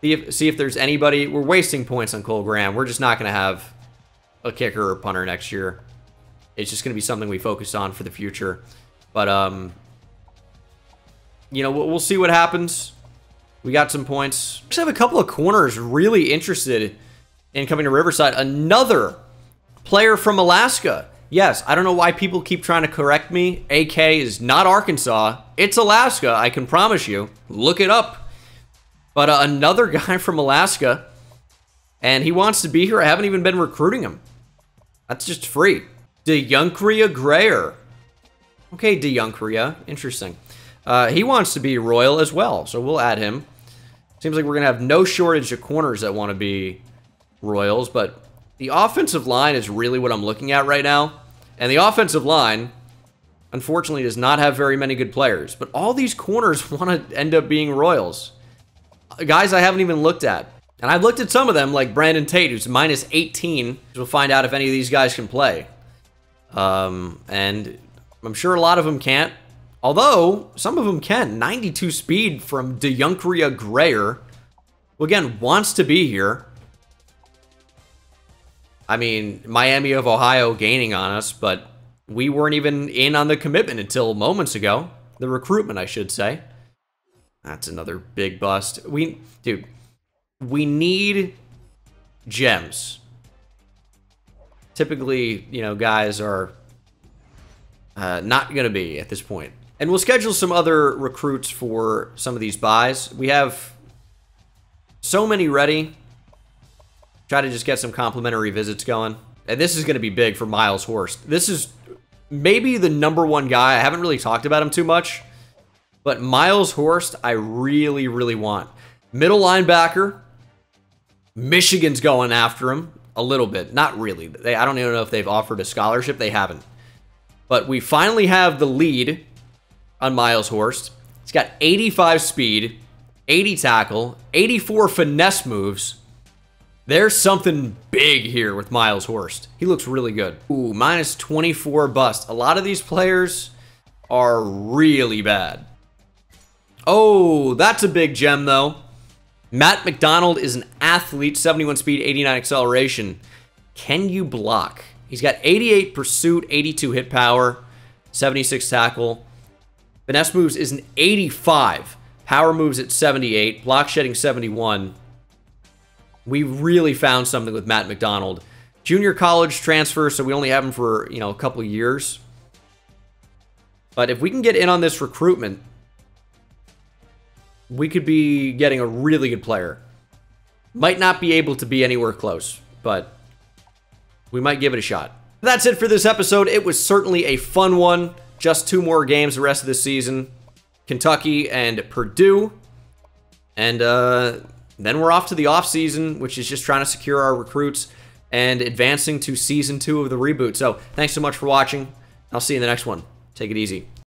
see if, see if there's anybody. We're wasting points on Cole Graham. We're just not going to have a kicker or punter next year. It's just going to be something we focus on for the future. But, um, you know, we'll, we'll see what happens. We got some points. Just have a couple of corners really interested in coming to Riverside. Another player from Alaska. Yes, I don't know why people keep trying to correct me. AK is not Arkansas. It's Alaska, I can promise you. Look it up. But uh, another guy from Alaska. And he wants to be here. I haven't even been recruiting him. That's just free. DeJunkria Grayer. Okay, DeJunkria. Interesting. Uh, he wants to be Royal as well, so we'll add him. Seems like we're going to have no shortage of corners that want to be Royals, but the offensive line is really what I'm looking at right now. And the offensive line, unfortunately, does not have very many good players. But all these corners want to end up being Royals. Guys I haven't even looked at. And I've looked at some of them, like Brandon Tate, who's minus 18. We'll find out if any of these guys can play. Um, and I'm sure a lot of them can't. Although, some of them can. 92 speed from DeJunkria Grayer, who again wants to be here. I mean, Miami of Ohio gaining on us, but we weren't even in on the commitment until moments ago. The recruitment, I should say. That's another big bust. We, dude, we need gems. Typically, you know, guys are uh, not going to be at this point. And we'll schedule some other recruits for some of these buys. We have so many ready. Try to just get some complimentary visits going. And this is going to be big for Miles Horst. This is maybe the number one guy. I haven't really talked about him too much. But Miles Horst, I really, really want. Middle linebacker. Michigan's going after him a little bit. Not really. They, I don't even know if they've offered a scholarship. They haven't. But we finally have the lead on Miles Horst. He's got 85 speed, 80 tackle, 84 finesse moves. There's something big here with Miles Horst. He looks really good. Ooh, minus 24 bust. A lot of these players are really bad. Oh, that's a big gem, though. Matt McDonald is an athlete, 71 speed, 89 acceleration. Can you block? He's got 88 pursuit, 82 hit power, 76 tackle. Finesse moves is an 85. Power moves at 78. Block shedding 71 we really found something with Matt McDonald. Junior college transfer, so we only have him for, you know, a couple years. But if we can get in on this recruitment, we could be getting a really good player. Might not be able to be anywhere close, but we might give it a shot. That's it for this episode. It was certainly a fun one. Just two more games the rest of the season. Kentucky and Purdue. And, uh, then we're off to the off season, which is just trying to secure our recruits and advancing to season two of the reboot. So thanks so much for watching. I'll see you in the next one. Take it easy.